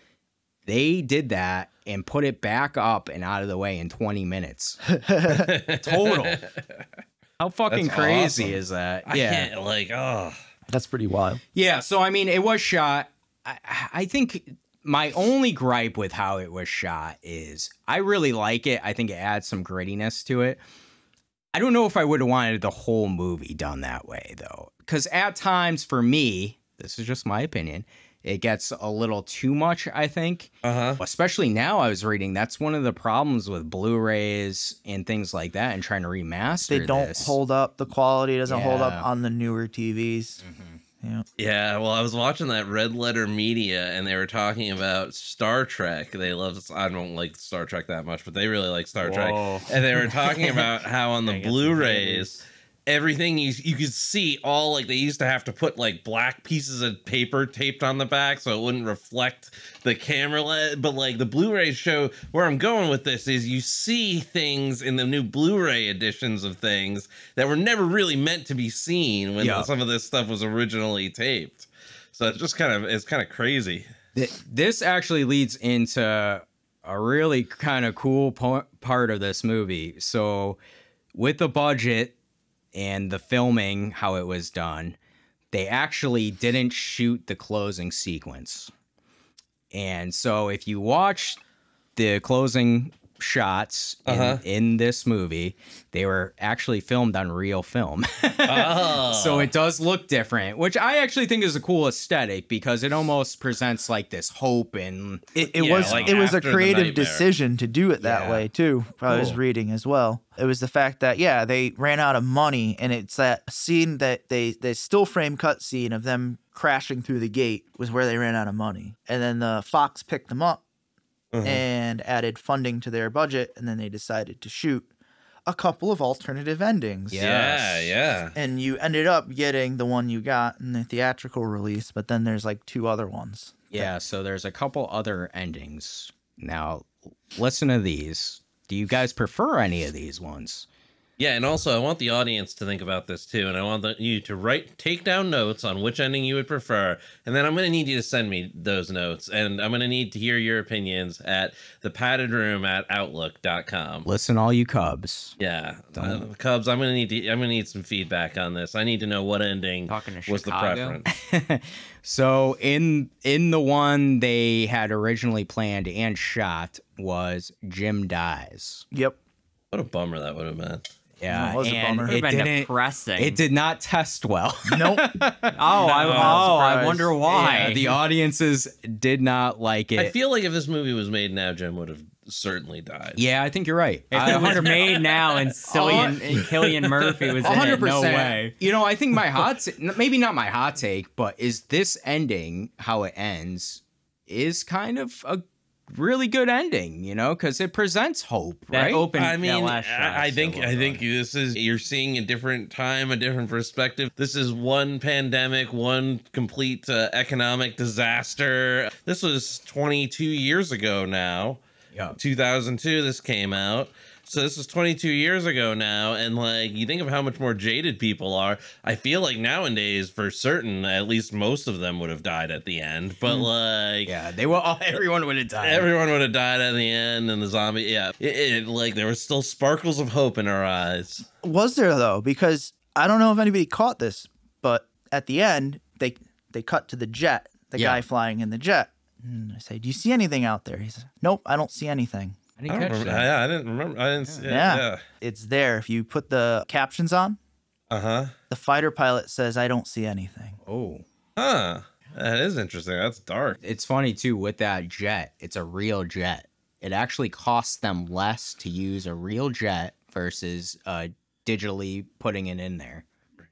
They did that and put it back up and out of the way in 20 minutes. Total. How fucking That's crazy awesome. is that? I can't like oh That's pretty wild. Yeah, so I mean, it was shot. I, I think my only gripe with how it was shot is I really like it. I think it adds some grittiness to it. I don't know if I would have wanted the whole movie done that way though, because at times for me, this is just my opinion, it gets a little too much. I think, uh huh. especially now. I was reading that's one of the problems with Blu-rays and things like that, and trying to remaster. They don't this. hold up. The quality doesn't hold up on the newer TVs. Yeah. Yeah, well, I was watching that Red Letter Media, and they were talking about Star Trek. They love. I don't like Star Trek that much, but they really like Star Whoa. Trek. And they were talking about how on the Dang it, the Blu-rays, everything you you could see all like they used to have to put like black pieces of paper taped on the back so it wouldn't reflect the camera le- but like the blu-rays show where i'm going with this is you see things in the new blu-ray editions of things that were never really meant to be seen when Yeah. some of this stuff was originally taped so it's just kind of it's kind of crazy Th- This actually leads into a really kind of cool part of this movie. So, with the budget and the filming, how it was done, they actually didn't shoot the closing sequence. And so, if you watch the closing shots in, Uh-huh. in this movie, they were actually filmed on real film. oh So it does look different, which I actually think is a cool aesthetic because it almost presents like this hope and It, it Yeah, was like it was a creative decision to do it that Yeah. way too. I was reading as well. It was the fact that yeah, they ran out of money, and it's that scene that they they still frame cut scene of them crashing through the gate was where they ran out of money, and then the Fox picked them up Uh-huh. and added funding to their budget, and then they decided to shoot a couple of alternative endings. yeah Yes. yeah And you ended up getting the one you got in the theatrical release, but then there's like two other ones. yeah. So there's a couple other endings. Now, listen to these. Do you guys prefer any of these ones? Yeah, and also I want the audience to think about this too, and I want the, you to write, take down notes on which ending you would prefer, and then I'm going to need you to send me those notes, and I'm going to need to hear your opinions at the padded room at outlook.com. Listen, all you Cubs. Yeah, uh, Cubs, I'm going to need to, I'm going to need some feedback on this. I need to know what ending Talking was the preference. So in in the one they had originally planned and shot was Jim dies. Yep. What a bummer that would have been. Yeah, That was a and bummer. it Would've didn't. depressing. It did not test well. Nope. Oh, I, oh, I wonder why. Yeah, the audiences did not like it. I feel like if this movie was made now, Jim would have certainly died. yeah, I think you're right. if it was made now and Cillian and Killian Murphy was in it, no way. You know, I think my hot, ta- maybe not my hot take, but is this ending how it ends is kind of a really good ending. You know, because it presents hope, That right? open. I that mean, last shot I, I so think I think done. this is you're seeing a different time, a different perspective. This is one pandemic, one complete uh, economic disaster. This was 22 years ago now. Yeah. 2002 this came out. So this was 22 years ago now and like you think of how much more jaded people are. I feel like nowadays for certain at least most of them would have died at the end, but hmm. like Yeah, they were All, everyone would have died. Everyone would have died at the end, and the zombie. Yeah, it, it- like there were still sparkles of hope in our eyes. Was there though? Because I don't know if anybody caught this, but at the end they they cut to the jet, the Yeah. guy flying in the jet. And I say, "Do you see anything out there?" He says, "Nope, I don't see anything." I I, didn't don't catch remember, that. yeah, I didn't remember. I didn't. See, Yeah. yeah. It's there. If you put the captions on, Uh huh. the fighter pilot says, "I don't see anything." Oh. Huh. That is interesting. That's dark. It's funny too with that jet. It's a real jet. It actually costs them less to use a real jet versus uh, digitally putting it in there.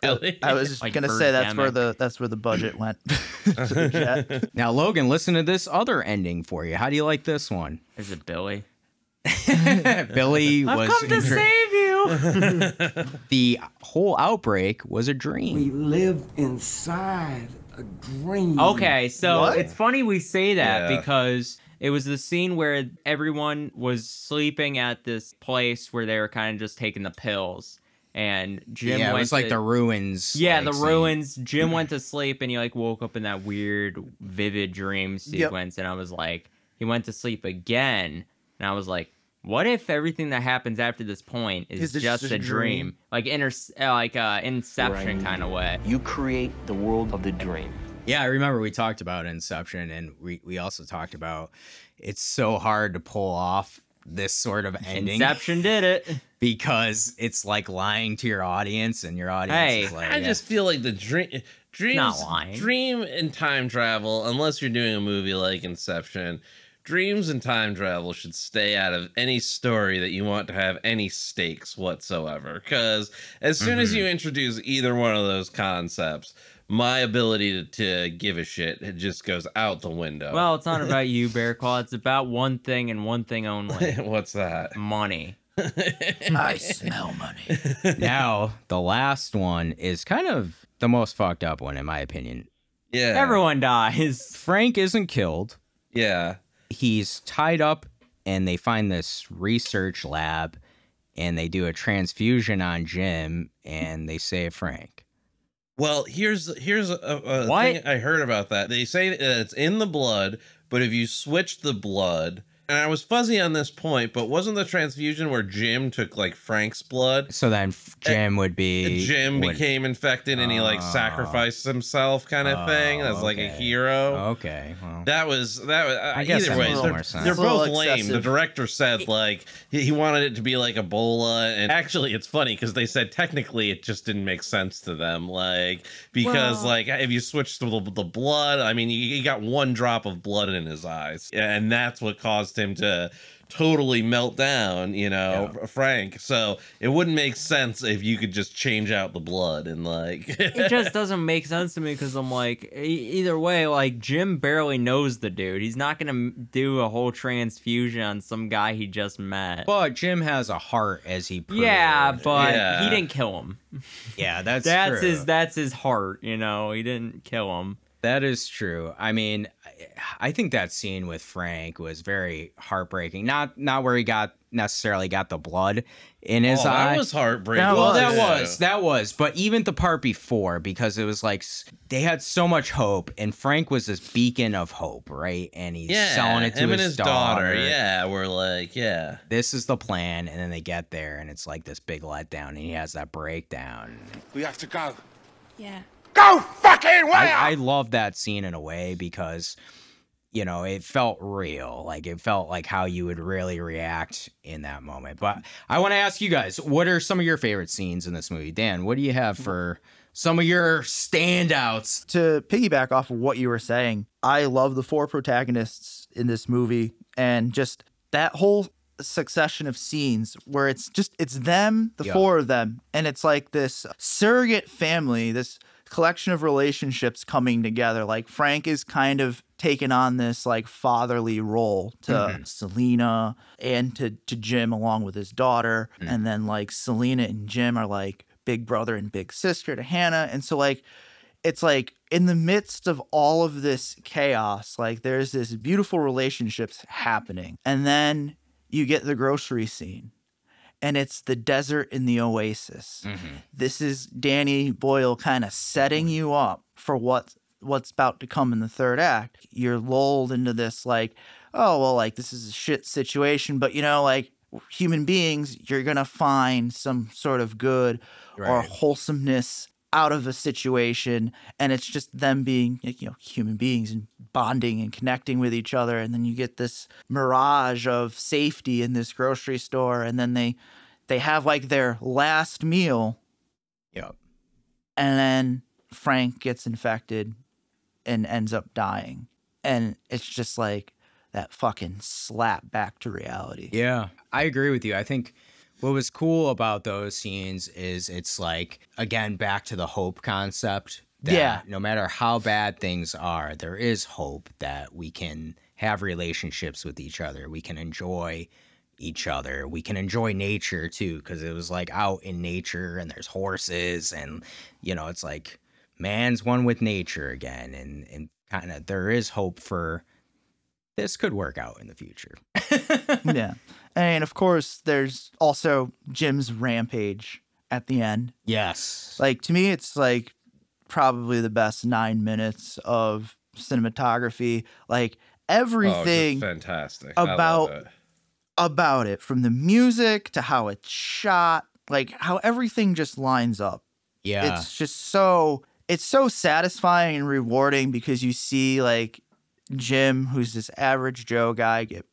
Really? I was Like gonna say that's where the that's where the budget went the. Now, Logan, listen to this other ending for you. How do you like this one? Is it Billy? Billy was I've come to save you. the whole outbreak was a dream. We live inside a dream. Okay, so What? it's funny we say that Yeah. because it was the scene where everyone was sleeping at this place where they were kind of just taking the pills, and Jim yeah, it went was like the ruins. Yeah, like, the scene. ruins. Jim went to sleep and he like woke up in that weird, vivid dream sequence, and I was like, he went to sleep again, and I was like, what if everything that happens after this point is Is it just just a a dream, dream? like inter, uh, like uh, Inception kind of way? You create the world of the dream. Yeah, I remember we talked about Inception, and we we also talked about it's so hard to pull off this sort of ending Inception did it. because it's like lying to your audience, and your audience Hey, is like, I yeah. just feel like the dream, dreams, Not lying. dream and time travel. Unless you're doing a movie like Inception, dreams and time travel should stay out of any story that you want to have any stakes whatsoever. Because as soon as you mm-hmm. introduce either one of those concepts, my ability to, to give a shit it just goes out the window. Well, it's not about you, Bear Claw. It's about one thing and one thing only what's that? money. I smell money. now, the last one is kind of the most fucked up one, in my opinion. Yeah. Everyone dies. Frank isn't killed. Yeah. He's tied up, and they find this research lab, and they do a transfusion on Jim, and they save Frank. Well, here's here's a, a thing I heard about that. They say that it's in the blood, but if you switch the blood, and I was fuzzy on this point, but wasn't the transfusion where Jim took like Frank's blood? So then f- Jim would be. Jim would- became infected and he like Oh. sacrificed himself, kind of thing, as like a hero. Okay. Well, That was that was. Uh, I guess either way, they're, they're It's a little both lame. The director said like he, he wanted it to be like Ebola, and actually, it's funny because they said technically it just didn't make sense to them, like because Well- like if you switch the, the blood, I mean, he, he got one drop of blood in his eyes, and that's what caused him to totally melt down you know frank so it wouldn't make sense if you could just change out the blood and like It just doesn't make sense to me because I'm like, e- either way, like Jim barely knows the dude. He's not gonna do a whole transfusion on some guy he just met. but Jim has a heart, as he proved. yeah, but Yeah. he didn't kill him. yeah, that's That's true. his. That's his heart. You know, he didn't kill him. That is true. I mean, I- I think that scene with Frank was very heartbreaking. Not not where he got necessarily got the blood in his oh, eye. that was heartbreaking That well, was. that too. was that was, but even the part before, because it was like they had so much hope, and Frank was this beacon of hope, right? And he's yeah, selling it to him his, and his daughter. Yeah, we're like, yeah. This is the plan, and then they get there, and it's like this big letdown, and he has that breakdown. We have to go. Yeah. Go fucking where? I, I love that scene in a way because you know it felt real like it felt like how you would really react in that moment but i want to ask you guys what are some of your favorite scenes in this movie dan what do you have for some of your standouts to piggyback off of what you were saying, I love the four protagonists in this movie and just that whole succession of scenes where it's just it's them, the Yeah. four of them, and it's like this surrogate family, this collection of relationships coming together. Like Frank is kind of taking on this like fatherly role to mm-hmm. Selena and to to Jim along with his daughter, mm. and then like Selena and Jim are like big brother and big sister to Hannah, and so like it's like in the midst of all of this chaos, like there's this beautiful relationships happening. And then you get the grocery scene. And it's the desert in the oasis. Mm-hmm. This is Danny Boyle kind of setting you up for what what's about to come in the third act. You're lulled into this like, oh well, like this is a shit situation, but you know, like human beings, you're gonna find some sort of good or wholesomeness out of a situation and it's just them being you know human beings and bonding and connecting with each other and then you get this mirage of safety in this grocery store and then they they have like their last meal. Yep and then Frank gets infected and ends up dying. And it's just like that fucking slap back to reality. Yeah, I agree with you. I think what was cool about those scenes is it's like again back to the hope concept. That Yeah. No matter how bad things are, there is hope that we can have relationships with each other. We can enjoy each other. We can enjoy nature too, because it was like out in nature and there's horses and you know it's like man's one with nature again, and and kind of there is hope for this could work out in the future. yeah and of course there's also Jim's rampage at the end Yes. Like to me, it's like probably the best nine minutes of cinematography. Like Oh, everything fantastic. About it. about it, from the music to how it's shot, like how everything just lines up. Yeah. It's just so it's so satisfying and rewarding because you see like Jim, who's this average Joe guy, get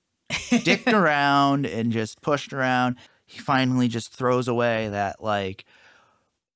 dicked around and just pushed around. He finally just throws away that like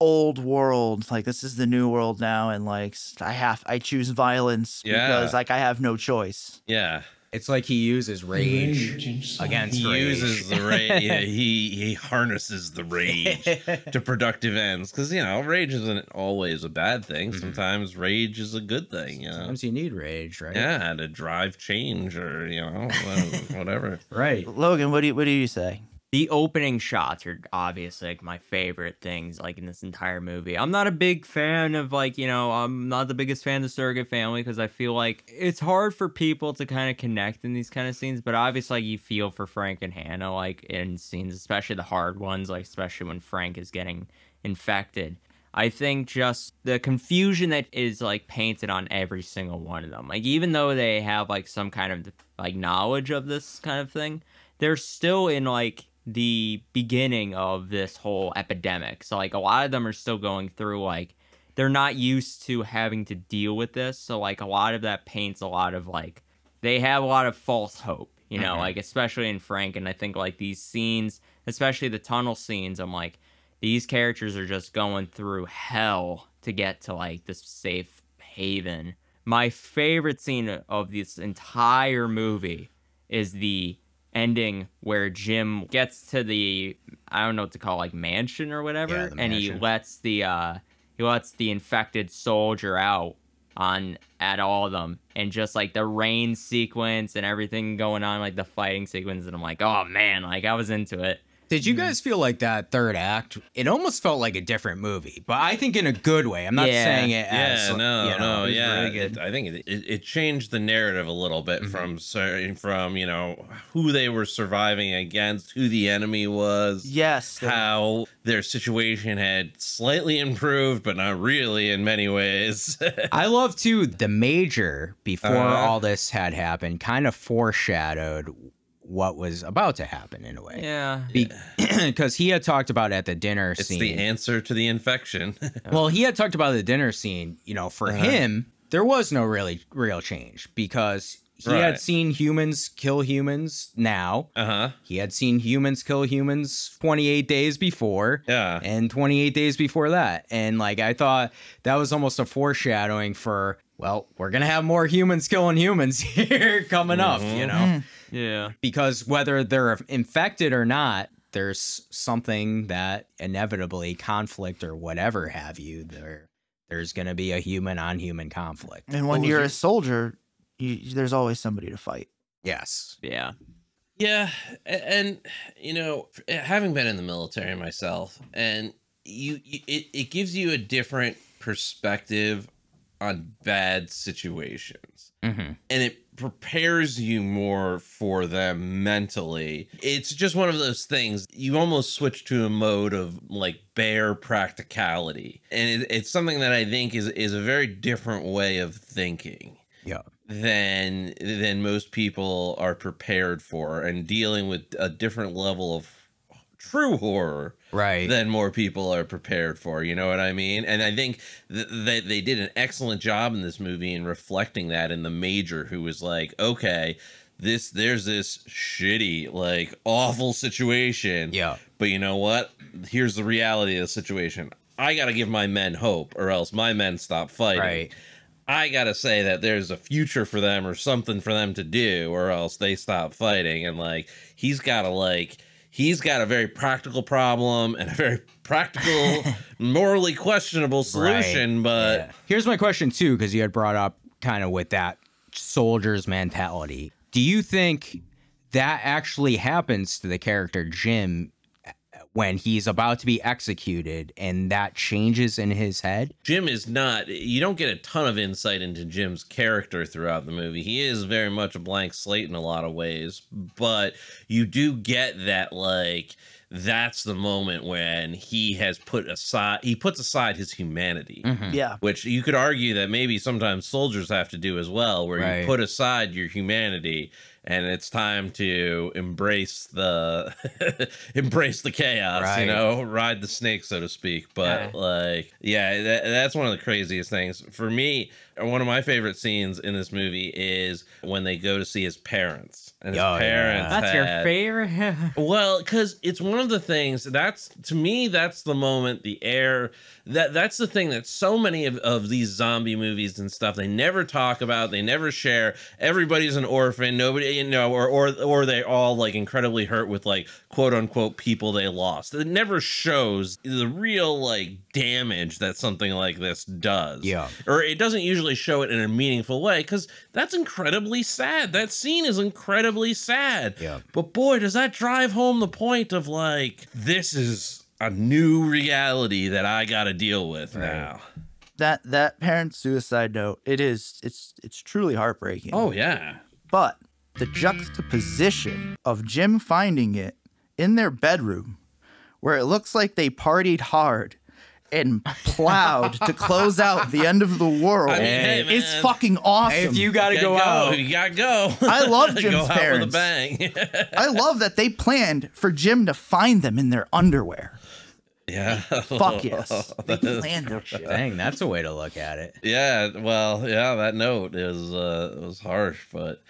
old world, like this is the new world now, and like I have I choose violence Yeah. because like I have no choice. Yeah. It's like he uses rage, Rage against he rage. uses the rage. yeah, he he harnesses the rage to productive ends because you know rage isn't always a bad thing. Mm-hmm. Sometimes rage is a good thing. You know, Sometimes you need rage, right? yeah, to drive change or you know whatever. Right. Logan, what do you what do you say? The opening shots are obviously like my favorite things like in this entire movie. I'm not a big fan of like, you know, I'm not the biggest fan of the surrogate family because I feel like it's hard for people to kind of connect in these kind of scenes, but obviously like, you feel for Frank and Hannah like in scenes, especially the hard ones, like especially when Frank is getting infected. I think just the confusion that is like painted on every single one of them. Like even though they have like some kind of like knowledge of this kind of thing, they're still in like the beginning of this whole epidemic. So like a lot of them are still going through like they're not used to having to deal with this. So like a lot of that paints a lot of like they have a lot of false hope, you know, mm-hmm. like especially in Frank and I think like these scenes, especially the tunnel scenes, I'm like these characters are just going through hell to get to like this safe haven. My favorite scene of this entire movie is the ending where Jim gets to the I don't know what to call like mansion or whatever, Yeah, and he lets the uh he lets the infected soldier out on at all of them. And just like the rain sequence and everything going on like the fighting sequence and I'm like oh man like I was into it Did you guys feel like that third act? It almost felt like a different movie, but I think in a good way. I'm not Yeah. saying it Yeah, as no, you know, no, it yeah. really good. It- I think it, it, it changed the narrative a little bit from certain from you know who they were surviving against, who the enemy was, Yes. how their situation had slightly improved, but not really in many ways. I love too the major before Uh-huh. all this had happened kind of foreshadowed what was about to happen in a way. yeah Because he had talked about at the dinner it's scene. the answer to the infection. well, he had talked about the dinner scene. You know, for Uh-huh. him, there was no really real change because he Right. had seen humans kill humans now. uh huh. He had seen humans kill humans 28 days before. Yeah. And 28 days before that. And like, I thought that was almost a foreshadowing for, well, we're going to have more humans killing humans here coming up, you know? Yeah. Because whether they're infected or not, there's something that inevitably conflict or whatever have you there there's going to be a human on human conflict. And when you're your- a soldier, you, there's always somebody to fight. yes. Yeah. Yeah, and you know, having been in the military myself, and you, you it, it gives you a different perspective on bad situations, Mhm. and it prepares you more for them mentally. It's just one of those things. You almost switch to a mode of like bare practicality, and it, it's something that I think is is a very different way of thinking yeah than than most people are prepared for and dealing with a different level of true horror right. than more people are prepared for you know what i mean? And i think th- that they did an excellent job in this movie in reflecting that in the major who was like okay this there's this shitty like awful situation yeah. but you know what? Here's the reality of the situation. I gotta give my men hope or else my men stop fighting. Right. I gotta say that there's a future for them or something for them to do, or else they stop fighting. And like he's gotta like he's got a very practical problem and a very practical, morally questionable solution. But Yeah. here's my question too, because you had brought up kind of with that soldier's mentality. Do you think that actually happens to the character Jim when he's about to be executed and that changes in his head? Jim is not. You don't get a ton of insight into Jim's character throughout the movie. He is very much a blank slate in a lot of ways, but you do get that like that's the moment when he has put aside he puts aside his humanity. Mm-hmm. Yeah. which you could argue that maybe sometimes soldiers have to do as well, where Right. you put aside your humanity and it's time to embrace the embrace the chaos, Right. you know, ride the snake, so to speak. But Yeah. like, yeah, that, that's one of the craziest things for me. One of my favorite scenes in this movie is when they go to see his parents, and his Oh, yeah. parents. That's your favorite. well, because it's one of the things that's to me, that's the moment, the air that that's the thing that so many of, of these zombie movies and stuff they never talk about, they never share. Everybody's an orphan, nobody, you know, or or or they all like incredibly hurt with like quote unquote people they lost. It never shows the real like damage that something like this does. Yeah. Or it doesn't usually show it in a meaningful way because that's incredibly sad. That scene is incredibly sad. Yeah. But boy, does that drive home the point of like, this is a new reality that I got to deal with now. That that parent suicide note, it is it's it's truly heartbreaking. Oh, yeah. But the juxtaposition of Jim finding it in their bedroom, where it looks like they partied hard and plowed to close out the end of the world, I mean, hey, is fucking awesome. If you got to Gotta go, out, You gotta go. I love go Jim's out parents. with a bang. I love that they planned for Jim to find them in their underwear. yeah. Fuck yes. They That is- planned their shit. dang, that's a way to look at it. Yeah, well, yeah, that note is uh was harsh, but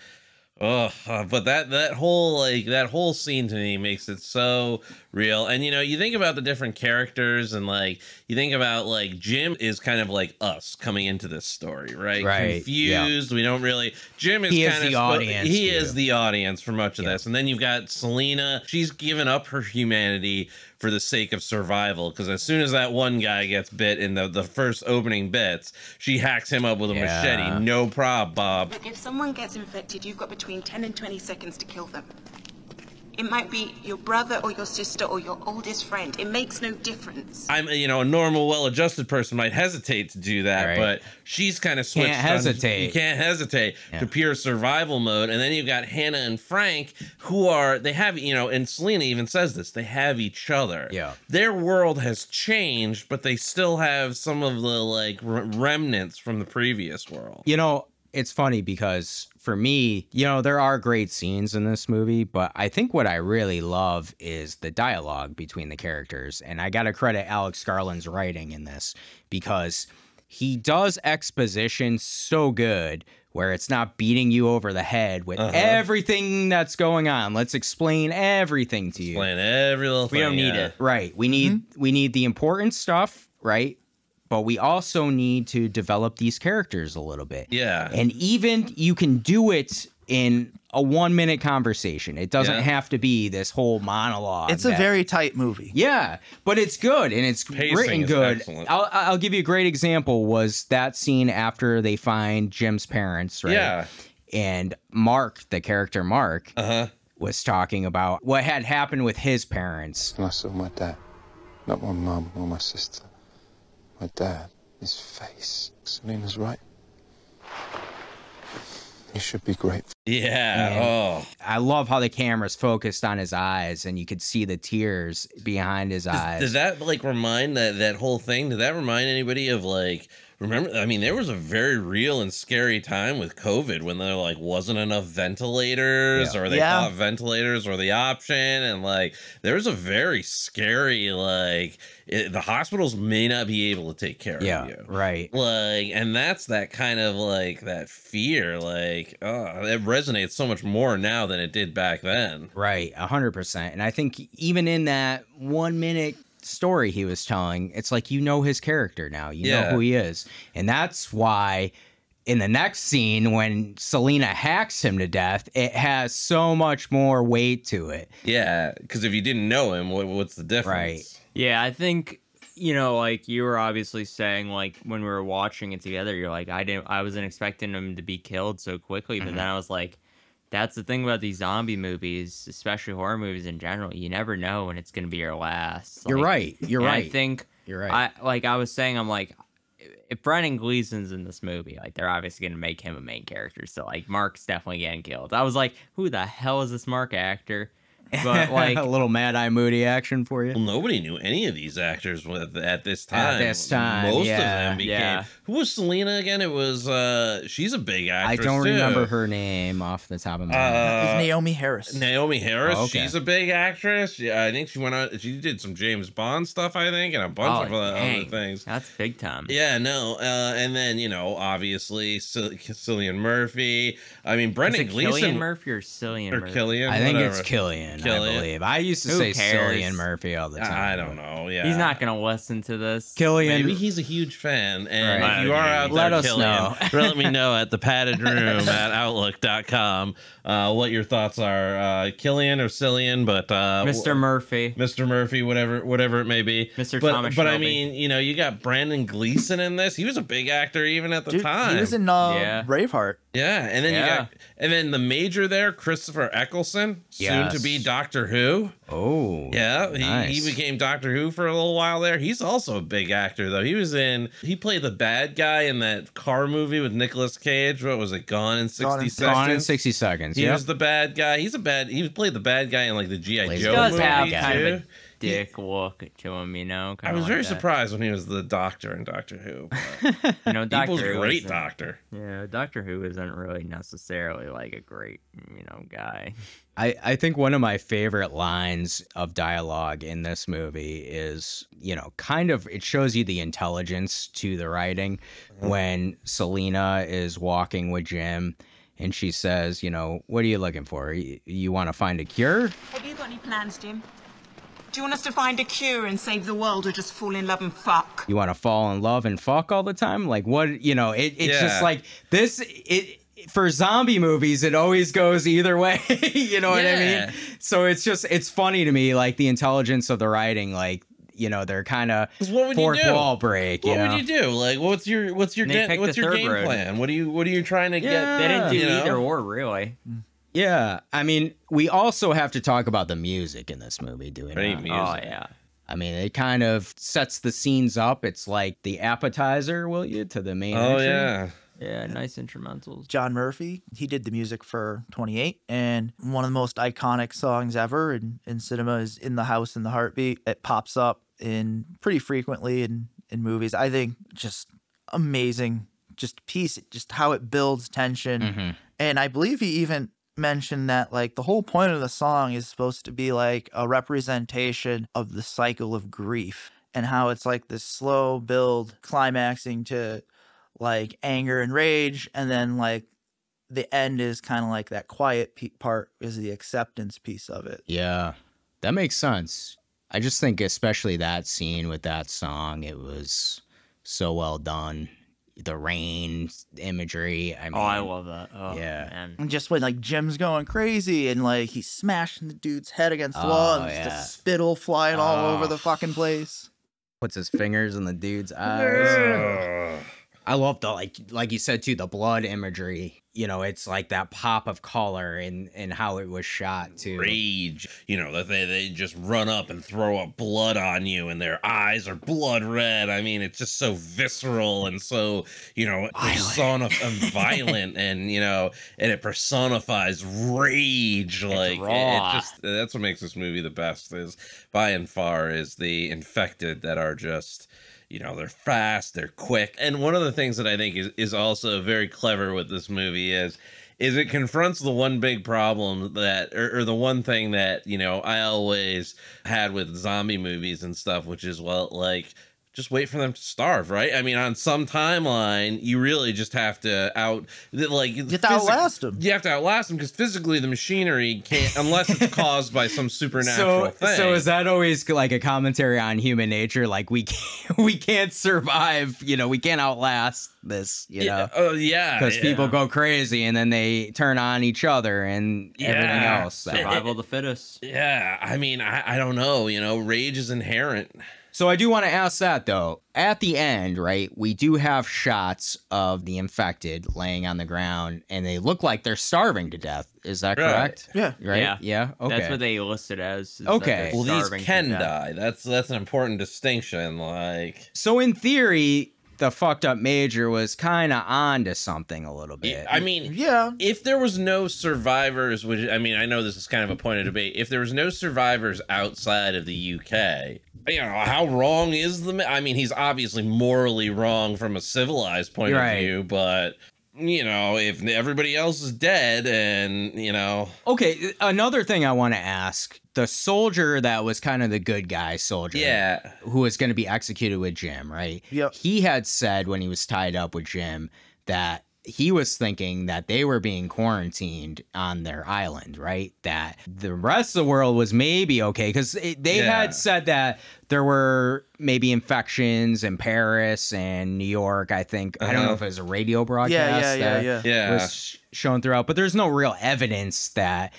oh, but that that whole like that whole scene to me makes it so real. And you know, you think about the different characters and like you think about like Jim is kind of like us coming into this story, right? Right, yeah. Confused. We don't really Jim is He is kind of the audience, He too. is the audience for much of Yeah. this. And then you've got Selena. She's given up her humanity for the sake of survival. Because as soon as that one guy gets bit in the, the first opening bits, she hacks him up with a Yeah. machete. No prob, Bob. If someone gets infected, you've got between 10 and 20 seconds to kill them. It might be your brother or your sister or your oldest friend. It makes no difference. I'm, you know, a normal, well-adjusted person might hesitate to do that, Right. but she's kind of switched. on- hesitate. you can't hesitate Yeah. to pure survival mode, and then you've got Hannah and Frank, who are they have, you know, and Selena even says this. They have each other. Yeah. their world has changed, but they still have some of the like r- remnants from the previous world. You know, it's funny because for me, you know, there are great scenes in this movie, but I think what I really love is the dialogue between the characters. And I got to credit Alex Garland's writing in this because he does exposition so good where it's not beating you over the head with Uh-huh. everything that's going on. Let's explain everything to you. Playing every little We thing. don't need yeah. it. Right. We need we need the important stuff, right? But we also need to develop these characters a little bit. Yeah. And even you can do it in a one minute conversation. It doesn't Yeah. have to be this whole monologue. It's a that- very tight movie. yeah, but it's good and it's Pacing written good. I'll I'll give you a great example. Was that scene after they find Jim's parents, right? Yeah. And Mark, the character Mark, Uh huh. was talking about what had happened with his parents. And I saw my dad, not my mum or my sister. My dad, his face. Selena's right. You should be grateful. Yeah. And- oh. I love how the camera's focused on his eyes and you could see the tears behind his eyes. Does that like remind that that whole thing? Did that remind anybody of like? Remember, I mean, there was a very real and scary time with COVID when there like wasn't enough ventilators, Yeah. or they Yeah. thought ventilators were the option, and like there was a very scary like it, the hospitals may not be able to take care yeah, of you. right. Like, and that's that kind of like that fear. Like, oh, it resonates so much more now than it did back then. Right, a hundred percent. And I think even in that one minute story he was telling, it's like you know his character now. You Yeah. know who he is. And that's why in the next scene when Selena hacks him to death, it has so much more weight to it. Yeah, because if you didn't know him, what, what's the difference? Right. Yeah, I think you know, like you were obviously saying, like when we were watching it together, you're like, I didn't, I wasn't expecting him to be killed so quickly, but mm-hmm. then I was like, that's the thing about these zombie movies, especially horror movies in general. You never know when it's gonna be your last. You're right. You're right. I think You're right. I like I was saying, I'm like, if Brendan Gleeson's in this movie, like they're obviously gonna make him a main character. So like Mark's definitely getting killed. I was like, who the hell is this Mark actor? But like a little Mad Eye Moody action for you. Well, nobody knew any of these actors with, at this time. At this time, most yeah. of them became. Yeah. Who was Selena again? It was. uh She's a big actress. I don't too. remember her name off the top of my head. It's Uh, Naomie Harris. Naomie Harris, Oh, okay. she's a big actress. Yeah, I think she went on. She did some James Bond stuff, I think, and a bunch oh, of other, other things. That's big time. Yeah, no, uh, and then you know, obviously, Cill- Cillian Murphy. I mean, Is Brendan Gleeson Killian Murphy or Cillian or Murphy? Killian. I think it's whatever. Killian, Killian. I believe. I used to Who say cares? Cillian Murphy all the time. I don't know. Yeah, He's not gonna listen to this. Killian. Maybe he's a huge fan. And Right. if you are out Let there, us Killian, know. let me know at the padded room at outlook.com uh, what your thoughts are. Uh, Killian or Cillian, but uh, Mr. Murphy. Mr. Murphy, whatever, whatever it may be. Mr. But, Thomas but I mean, you know, you got Brendan Gleeson in this. He was a big actor even at the Dude, time. he was in uh, Yeah. Braveheart. yeah, and then you got, and then the major there, Christopher Eccleston, soon to be Doctor Who. Oh. Yeah, he, nice. he became Doctor Who for a little while there. He's also a big actor though. He was in he played the bad guy in that car movie with Nicolas Cage. What was it? Gone in 60 Gone in- seconds. Gone in 60 seconds. He yeah. was the bad guy. He's a bad he played the bad guy in like the GI Joe does movie have too. kind of a dick look to him, you know. I was like very that. surprised when he was the doctor in Doctor Who. but You know, Doctor was a great doctor. Yeah, Doctor Who isn't really necessarily like a great, you know, guy. I, I think one of my favorite lines of dialogue in this movie is, you know, kind of it shows you the intelligence to the writing mm-hmm. when Selena is walking with Jim and she says, you know, what are you looking for? You, you want to find a cure? Have you got any plans, Jim? Do you want us to find a cure and save the world or just fall in love and fuck? You want to fall in love and fuck all the time? Like what, you know, it, it's Yeah. just like this it for zombie movies it always goes either way, you know what I Yeah. mean? So it's just it's funny to me like the intelligence of the writing like you know they're kind of 'Cause what would you fourth do? wall break. What you know? would you do? Like, what's your what's your They ga- what's your game road. plan? What are you what are you trying to Yeah. get? They didn't do you know? either or, really. Yeah, I mean, we also have to talk about the music in this movie, do we Great not? music. Oh yeah. I mean, it kind of sets the scenes up. It's like the appetizer, will you, to the main. Oh action. yeah. Yeah, nice instrumentals. John Murphy. He did the music for 28, and one of the most iconic songs ever in, in cinema is "In the House in the Heartbeat." It pops up in pretty frequently in in movies. I think just amazing, just piece, just how it builds tension. Mhm. And I believe he even mentioned that like the whole point of the song is supposed to be like a representation of the cycle of grief and how it's like this slow build climaxing to like anger and rage and then like the end is kind of like that quiet part is the acceptance piece of it Yeah, that makes sense. I just think, especially that scene with that song, it was so well done. The rain imagery. I mean, Oh, I love that. Oh, Yeah. man. and just when like jim's going crazy and like he's smashing the dude's head against the oh, wall Oh, and yeah. just spittle flying all over Oh. the fucking place puts his fingers in the dude's eyes. I love the like like you said too the blood imagery. You know, it's like that pop of color and and how it was shot too. Rage, you know, that they, they just run up and throw up blood on you and their eyes are blood red. I mean, it's just so visceral and so, you know, personif- and violent um, and, you know, and it personifies rage. Like, it- raw. it just, that's what makes this movie the best is by and far is the infected that are just, you know they're fast they're quick. And one of the things that i think is, is also very clever with this movie is is it confronts the one big problem that or, or the one thing that you know i always had with zombie movies and stuff which is well like just wait for them to starve right i mean on some timeline you really just have to out like you have to outlast 'em. you have to outlast them because physically the machinery can't unless it's caused by some supernatural So thing so is that always like a commentary on human nature? Like we can't we can't survive. You know, we can't outlast this. You yeah, know. oh yeah Because yeah. people go crazy and then they turn on each other and everything else. Survival of the fittest. Yeah, I mean, I, I don't know. You know, rage is inherent. So I do want to ask that though. At the end, right, we do have shots of the infected laying on the ground, and they look like they're starving to death. Is that Right. correct? Yeah. Right. Yeah. Yeah. Okay. That's what they listed as. Okay. Well, these can die. That's that's an important distinction. Like, So in theory, the fucked up major was kind of on to something a little bit. I mean, yeah. If there was no survivors, which I mean, I know this is kind of a point of debate. If there was no survivors outside of the UK, you know, how wrong is the? ma- I mean, he's obviously morally wrong from a civilized point Right. of view, but you know, if everybody else is dead, and you know, Okay, another thing I want to ask the soldier that was kind of the good guy soldier. Yeah. Who was going to be executed with Jim, right? Yep. He had said when he was tied up with Jim that he was thinking that they were being quarantined on their island, right? That the rest of the world was maybe okay because they Yeah. had said that there were maybe infections in Paris and New York. I think I don't know Uh-huh. if it was a radio broadcast. yeah, yeah, that yeah. Yeah. was sh- shown throughout, but there's no real evidence that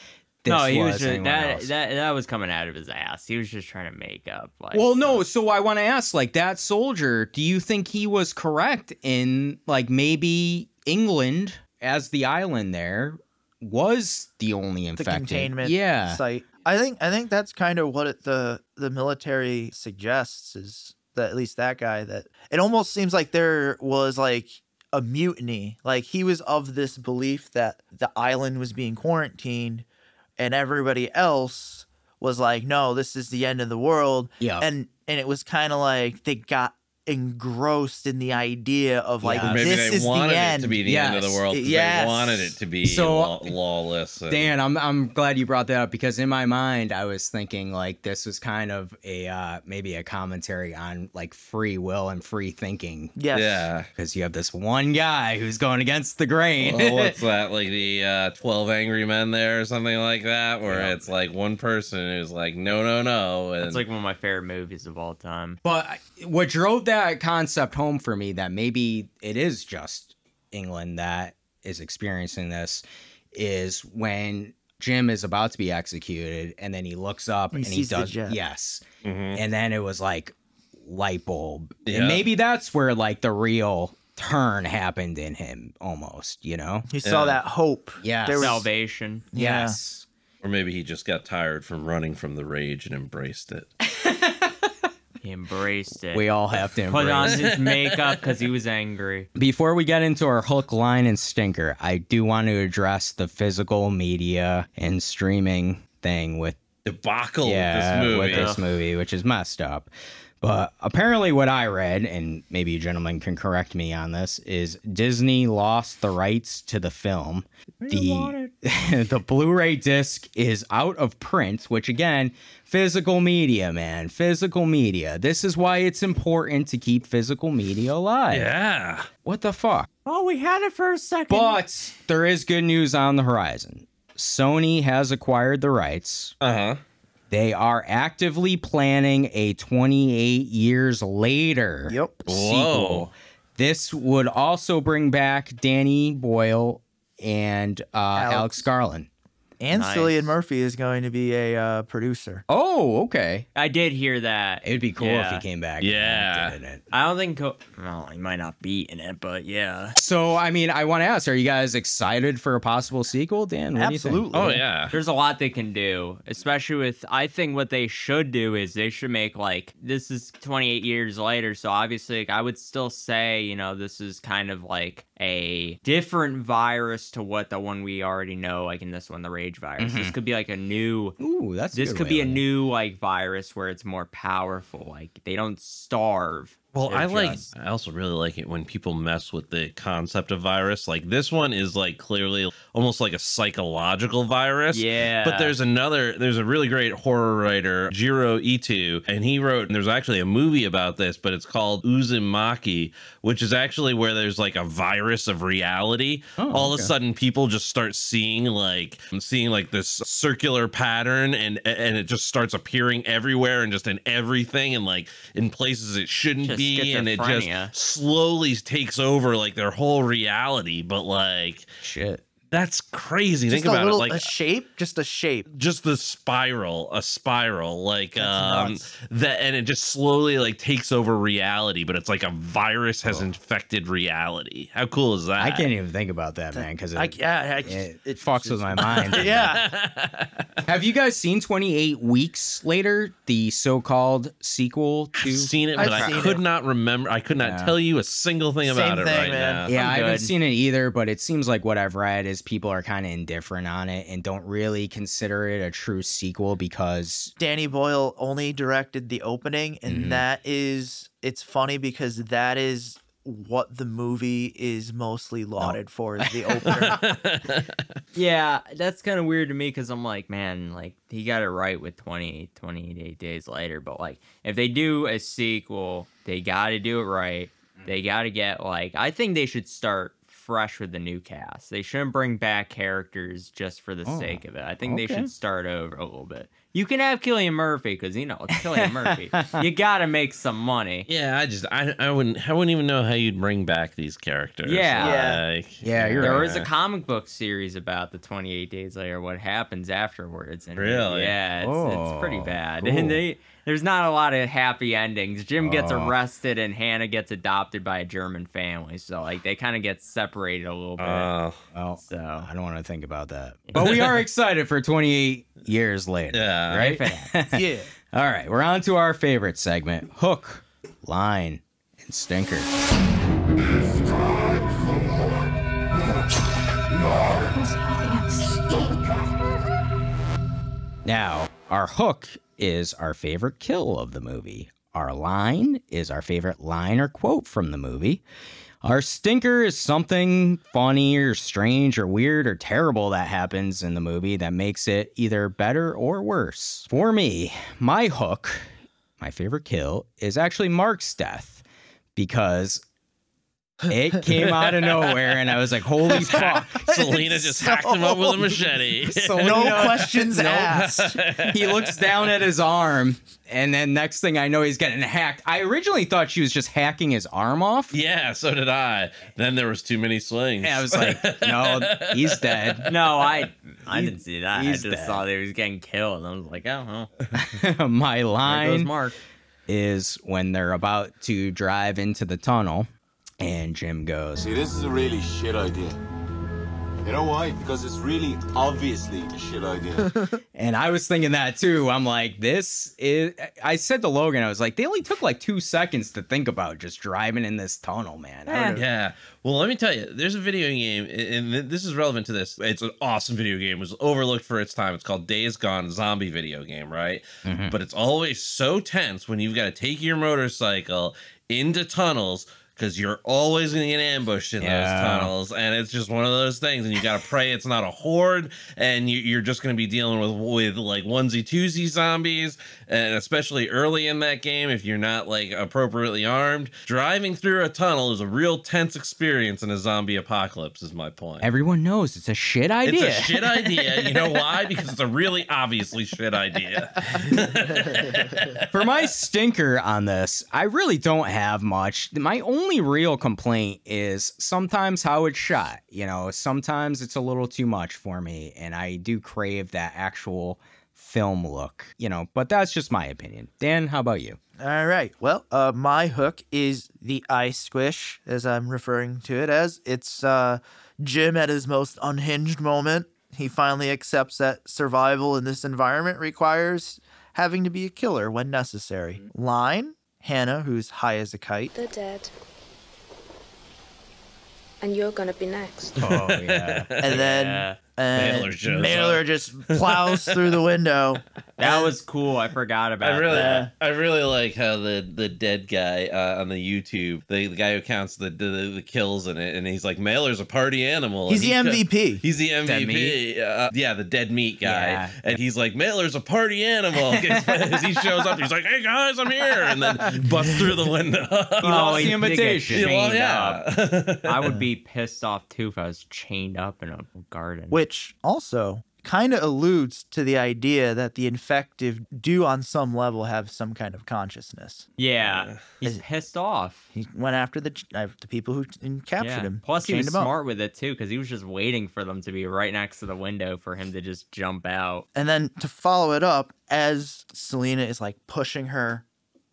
this no, he was, was just, that else. that that was coming out of his ass. He was just trying to make up. Like, well, no. So I want to ask, like that soldier, do you think he was correct in like maybe England as the island there was the only the infected? containment yeah. site. I think I think that's kind of what it, the the military suggests is that at least that guy that it almost seems like there was like a mutiny. Like he was of this belief that the island was being quarantined and everybody else was like no, this is the end of the world. Yeah. And and it was kind of like they got engrossed in the idea of like Yeah. maybe this they is wanted the it end. to be the end of the world. world. 'cause Yes. They wanted it to be So, law- lawless. and- Dan, I'm I'm glad you brought that up because in my mind I was thinking like this was kind of a uh, maybe a commentary on like free will and free thinking Yes. Yeah. because you have this one guy who's going against the grain. Well, what's that? Like the uh, Twelve Angry Men there, or something like that, where it's like one person who's like, no, no, no, and It's like one of my favorite movies of all time. But what drove that concept home for me that maybe it is just England that is experiencing this is when Jim is about to be executed and then he looks up He and he sees the does jet. yes. Mhm. And then it was like light bulb. Yeah. And maybe that's where like the real turn happened in him almost, you know? He saw Yeah. that hope. Yes. There was Salvation. Yeah. Yes. or maybe he just got tired from running from the rage and embraced it. He embraced it. We all have to put on embrace it. his makeup because he was angry. Before we get into our hook, line, and stinker, I do want to address the physical media and streaming thing with the Debacle yeah with this movie. with this movie, which is messed up. But apparently, what I read, and maybe you gentlemen can correct me on this, is Disney lost the rights to the film. The the Blu-ray disc is out of print, which again, physical media, man, physical media. This is why it's important to keep physical media alive. yeah. What the fuck? Oh, we had it for a second. But there is good news on the horizon. Sony has acquired the rights. Uh huh. They are actively planning a 28 years later Yep. sequel. Whoa. This would also bring back Danny Boyle and uh, Alex. Alex. Garland. And Nice. Cillian Murphy is going to be a uh, producer. Oh, okay. I did hear that. It would be cool if he came back. Yeah. and acted it. I don't think. Co- well, he might not be in it, but yeah. So, I mean, I want to ask: Are you guys excited for a possible sequel, Dan? What do you think? Absolutely. Oh yeah. There's a lot they can do, especially with. I think what they should do is they should make like this is 28 years later, so obviously like, I would still say you know this is kind of like a different virus to what the one we already know, like in this one, the rage virus. This mm-hmm. could be like a new. Ooh, that's This could be a of looking at it. new like virus where it's more powerful. Like they don't starve. Well, I like. I also really like it when people mess with the concept of virus. Like this one is like clearly almost like a psychological virus. Yeah. But there's another. There's a really great horror writer, Junji Ito, and he wrote. And there's actually a movie about this, but it's called Uzumaki, which is actually where there's like a virus of reality. Oh, All of a sudden, people just start seeing like seeing like this circular pattern, and and it just starts appearing everywhere and just in everything, and like in places it shouldn't Just be, and it just slowly takes over like their whole reality. But like, Shit. That's crazy. Just Think about little it. Like a shape, just a shape. just the spiral, a spiral, like um nuts. that, and it just slowly like takes over reality. But it's like a virus has infected reality. How cool is that? I can't even think about that, man, because I, it, yeah, I, it, it fucks with my mind. yeah. Have you guys seen 28 Weeks Later, the so-called sequel to? I've seen it, I've I could it. not remember. I could not Yeah. tell you a single thing about Same it thing, right man. now. Yeah, I'm haven't seen it either, but it seems like what I've read is people are kind of indifferent on it and don't really consider it a true sequel because Danny Boyle only directed the opening, and Mhm. that is it's funny because that is what the movie is mostly lauded for is the opener. Yeah, that's kind of weird to me because I'm like, man, like he got it right with 28, 28 days later. But like, if they do a sequel, they got to do it right. They got to get like, I think they should start fresh with the new cast. They shouldn't bring back characters just for the Oh, sake of it. I think they should start over a little bit. You can have Cillian Murphy because you know it's Cillian Murphy. You got to make some money. Yeah, I just I, I wouldn't I wouldn't even know how you'd bring back these characters. Yeah. Like, Yeah, you're There right. was a comic book series about the 28 days later, what happens afterwards. And Really? Yeah, it's, it's pretty Oh, bad. cool. And they, there's not a lot of happy endings. Jim gets Oh. arrested and Hannah gets adopted by a German family. So, like, they kind of get separated a little bit. Oh, well, so, I don't want to think about that. But we are excited for 28 years later. Yeah. Right? yeah. All right, we're on to our favorite segment hook, line, and stinker. Now, our hook is our favorite kill of the movie. Our line is our favorite line or quote from the movie. Our stinker is something funny or strange or weird or terrible that happens in the movie that makes it either better or worse. For me, my hook, my favorite kill, is actually Mark's death because it came out of nowhere and I was like, holy fuck. Selena just hacked him up with a machete. No questions asked. he looks down at his arm, and then next thing I know, he's getting hacked. I originally thought she was just hacking his arm off. Yeah, so did I. Then there was too many slings. And I was like, no, he's dead. no, I I didn't see that. I just dead. saw that he was getting killed. And I was like, oh, well, My there goes line Mark. is when they're about to drive into the tunnel, and Jim goes, See, this is a really shit idea. You know why? Because it's really obviously a shit idea. and I was thinking that too. I'm like, this is. I said to Logan, I was like, they only took like two seconds to think about just driving in this tunnel, man. I would've- Yeah. Well, let me tell you, there's a video game, and this is relevant to this. It's an awesome video game. It was overlooked for its time. It's called Days Gone, zombie video game, right? Mhm. But it's always so tense when you've got to take your motorcycle into tunnels because you're always going to get ambushed in Yeah. those tunnels. And it's just one of those things. And you got to pray it's not a horde. And you, you're just going to be dealing with, with like onesie twosie zombies. And especially early in that game, if you're not like appropriately armed, driving through a tunnel is a real tense experience in a zombie apocalypse, is my point. Everyone knows it's a shit idea. It's a shit idea. You know why? Because it's a really obviously shit idea. For my stinker on this, I really don't have much. My only real complaint is sometimes how it's shot. You know, sometimes it's a little too much for me, and I do crave that actual film look, you know, but that's just my opinion. Dan, how about you? All right. Well, uh, my hook is the ice squish, as I'm referring to it as. It's uh, Jim at his most unhinged moment. He finally accepts that survival in this environment requires having to be a killer when necessary. Line Hannah, who's high as a kite. They're dead. And you're gonna be next. Oh, yeah. And then Yeah. And Mailer shows Mailer just plows through the window. That was cool. I forgot about I really, that. I really like how the the dead guy uh, on the YouTube, the, the guy who counts the, the the kills in it, and he's like, Mailer's a party animal. He's the he co- MVP. He's the MVP. Uh, yeah, the dead meat guy, Yeah. and he's like, Mailer's a party animal. As he shows up, he's like, Hey guys, I'm here, and then busts through the window. He lost the invitation. Well, chained yeah. I would be pissed off too if I was chained up in a garden. Which also kind of alludes to the idea that the infective do on some level have some kind of consciousness. Yeah, he's pissed off. He went after the uh, the people who captured Yeah. him. Plus, he was him up. smart with it too, because he was just waiting for them to be right next to the window for him to just jump out. And then to follow it up, as Selena is like pushing her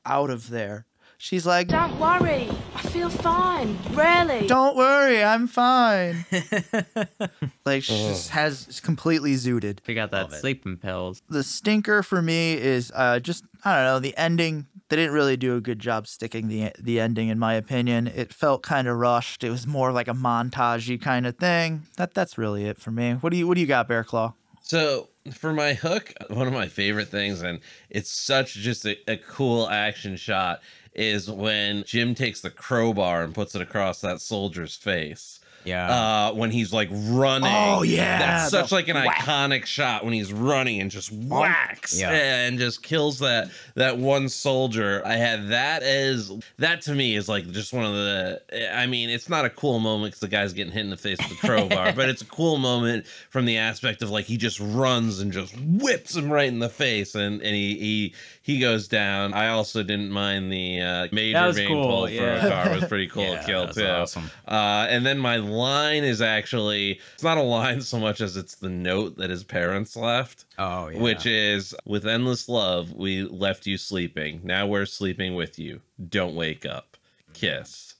out of there, she's like, Don't worry, I feel fine. Really. Don't worry, I'm fine. like she just has completely zooted. We got that sleeping pills. The stinker for me is uh, just I don't know the ending. They didn't really do a good job sticking the the ending, in my opinion. It felt kind of rushed. It was more like a montagey kind of thing. That that's really it for me. What do you what do you got, Bear Claw? So for my hook, one of my favorite things, and it's such just a, a cool action shot, is when Jim takes the crowbar and puts it across that soldier's face. Yeah. Uh, when he's like running. Oh, yeah, That's the such like an whack. iconic shot when he's running and just whacks Yeah. and just kills that that one soldier. I had that as that to me is like just one of the. I mean, it's not a cool moment because the guy's getting hit in the face with a crowbar, but it's a cool moment from the aspect of like he just runs and just whips him right in the face, and and he he he goes down. I also didn't mind the uh, major was vein cool, pull yeah. for a car. It was pretty cool Yeah, kill that was too. awesome. Uh, and then my line is actually it's not a line so much as it's the note that his parents left. Oh, yeah. Which is with endless love, we left you sleeping. Now we're sleeping with you. Don't wake up. Kiss.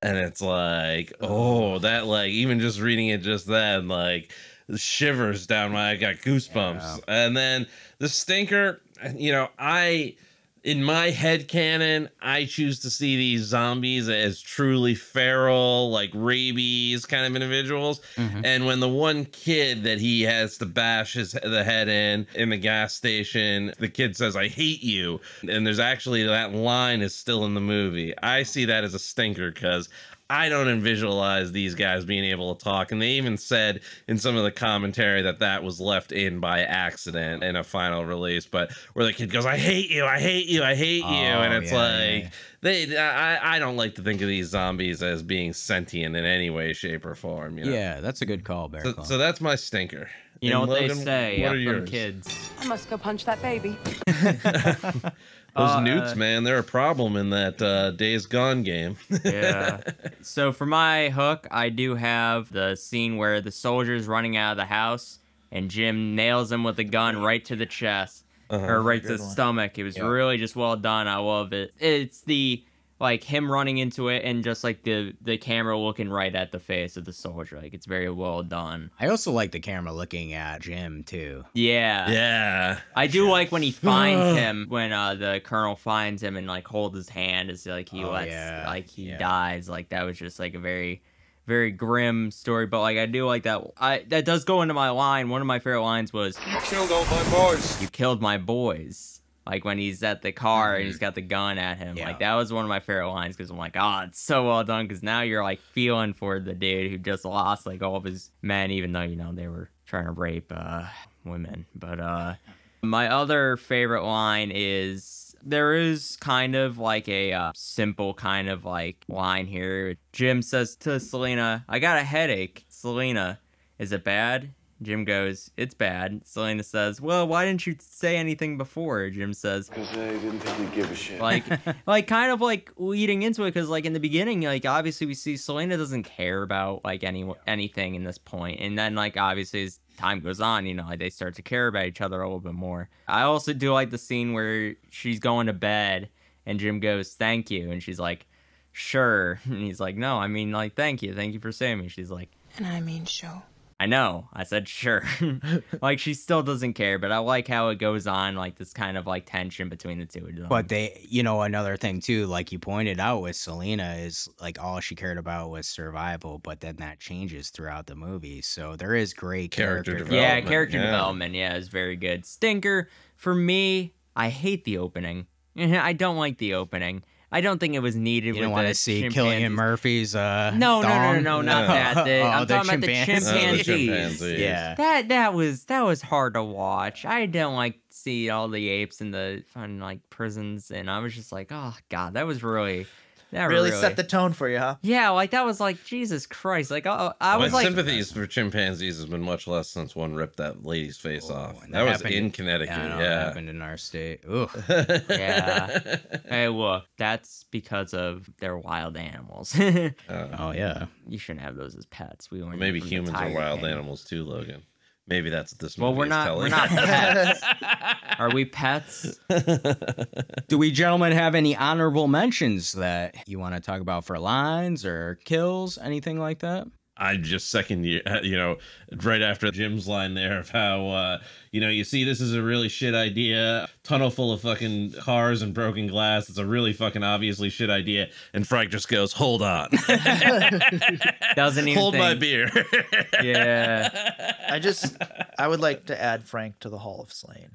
And it's like, oh, that like even just reading it just then, like shivers down my I got goosebumps. And then the stinker, you know, I in my head canon, I choose to see these zombies as truly feral, like rabies kind of individuals. Mm-hmm. And when the one kid that he has to bash his the head in in the gas station, the kid says, "I hate you," and there's actually that line is still in the movie. I see that as a stinker because. I don't visualize these guys being able to talk. And they even said in some of the commentary that that was left in by accident in a final release. But where the kid goes, I hate you, I hate you, I hate you. Oh, and Oh, it's yeah, like, yeah. they, I, I don't like to think of these zombies as being sentient in any way, shape, or form. You know? Yeah, that's a good call, Bear So, Claw. so that's my stinker. You know And what they say, What up are them yours? kids. I must go punch that baby. Those Uh, newts, man, they're a problem in that uh, Days Gone game. yeah. So for my hook, I do have the scene where the soldier's running out of the house and Jim nails him with a gun right to the chest Uh-huh. or right to the one. stomach. It was Yeah. really just well done. I love it. It's the like him running into it and just like the the camera looking right at the face of the soldier. Like it's very well done. I also like the camera looking at Jim too. Yeah. yeah. I do like when he finds him when uh the colonel finds him and like holds his hand as like he Oh, lets yeah, like he yeah. dies like that was just like a very very grim story but like I do like that I that does go into my line one of my favorite lines was You killed all my boys. you killed my boys like when he's at the car and he's got the gun at him Mm-hmm. Yeah. like that was one of my favorite lines because I'm like oh it's so well done because now you're like feeling for the dude who just lost like all of his men even though you know they were trying to rape uh women but uh my other favorite line is there is kind of like a uh, simple kind of like line here. Jim says to Selena, I got a headache. Selena, is it bad? Jim goes, It's bad. Selena says, Well, why didn't you say anything before? Jim says, Because I didn't think you'd give a shit. like like kind of like leading into it because like in the beginning like obviously we see selena doesn't care about like any anything in this point and then like obviously as time goes on you know like they start to care about each other a little bit more i also do like the scene where she's going to bed and jim goes thank you and she's like sure and he's like no i mean like thank you thank you for saving me she's like And I mean, sure. I know. I said sure. like she still doesn't care, but I like how it goes on, like this kind of like tension between the two of them. But they, you know, another thing too, like you pointed out with Selena, is like all she cared about was survival, but then that changes throughout the movie. So there is great Character character, yeah, character yeah. development, yeah, is very good. Stinker for me, I hate the opening. I don't like the opening. I don't think it was needed. You don't want the to see chimpanzees. Cillian Murphy's uh No, no, no, no, no, not No. that. The, Oh, I'm the talking about the chimpanzees. Oh, the chimpanzees. chimpanzees. Yeah. That that was that was hard to watch. I don't like see all the apes in the fun like prisons, and I was just like, oh god, that was really Not really, really. set the tone for you, huh? Yeah, like that was like Jesus Christ. Like I, I My was like, sympathies for chimpanzees has been much less since one ripped that lady's face off. That, that was in Connecticut. Yeah, I know, Yeah, that happened in our state. Ugh. yeah. hey, look, that's because of their wild animals. oh yeah. You shouldn't have those as pets. We learned that Maybe humans are wild King. animals too, Logan. Maybe that's what this Well, we're not. We're not pets. are we pets? Do we gentlemen have any honorable mentions that you want to talk about for lines or kills, anything like that? I just second you, uh, you know, right after Jim's line there of how, uh, you know, you see this is a really shit idea. Tunnel full of fucking cars and broken glass. It's a really fucking obviously shit idea. And Frank just goes, hold on. Doesn't even Hold my beer. Yeah. I just, I would like to add Frank to the Hall of Slain.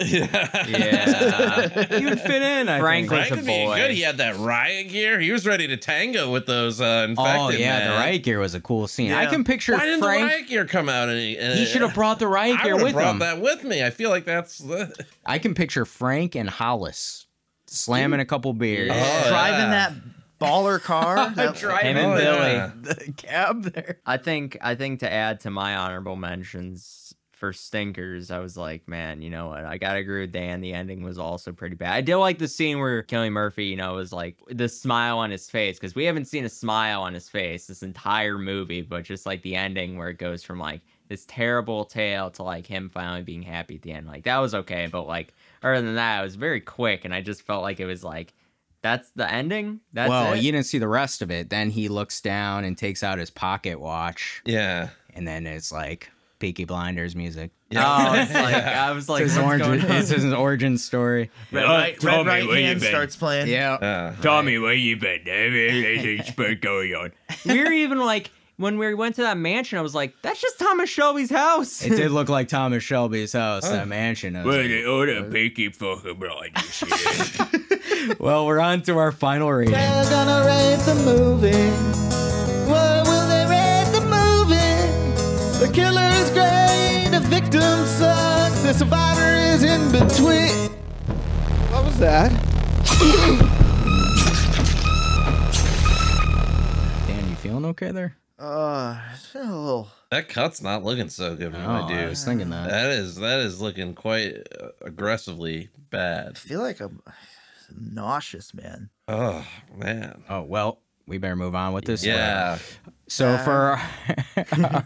Yeah. You would fit in. I Frank think. was Frank a boy. good. He had that riot gear. He was ready to tango with those uh, infected. Oh yeah, the riot gear was a cool scene. I can picture Why didn't Frank. the riot gear come out? And he, he should have brought the riot gear would have with brought him. that with me. I feel like that's. The... I can picture Frank and Hollis slamming a couple beers. Oh, Driving yeah. that baller car. that- Him and Oh, Billy. yeah. the cab there. I think I think to add to my honorable mentions for stinkers, I was like, man, you know what? I gotta agree with Dan. The ending was also pretty bad. I did like the scene where Cillian Murphy, you know, was like the smile on his face because we haven't seen a smile on his face this entire movie, but just like the ending where it goes from like this terrible tale to like him finally being happy at the end. Like that was okay, but like other than that, it was very quick, and I just felt like it was like. That's the ending. That's well, it? you didn't see the rest of it. Then he looks down and takes out his pocket watch, Yeah. and then it's like Peaky Blinders music. Oh, it's like I was like, It's his, what's origin, it's his origin story. Red, right, red right hand starts playing. Yeah. Uh, Tommy, where you been? There's spurt going on. We're even like when we went to that mansion. I was like, that's just Thomas Shelby's house. It did look like Thomas Shelby's house, that mansion. I was like, all the Peaky fucking blinders. well, we're on to our final rating. They're gonna rate the movie. What will they rate the movie? The killer is great, the victim sucks, the survivor is in between. What was that? Dan, you feeling okay there? Uh, it's been a little. that cut's not looking so good, my I dude. was thinking that. That is that is looking quite uh, aggressively bad. I feel like I'm nauseous, man. Oh man. Oh well, we better move on with this. Yeah. So for our,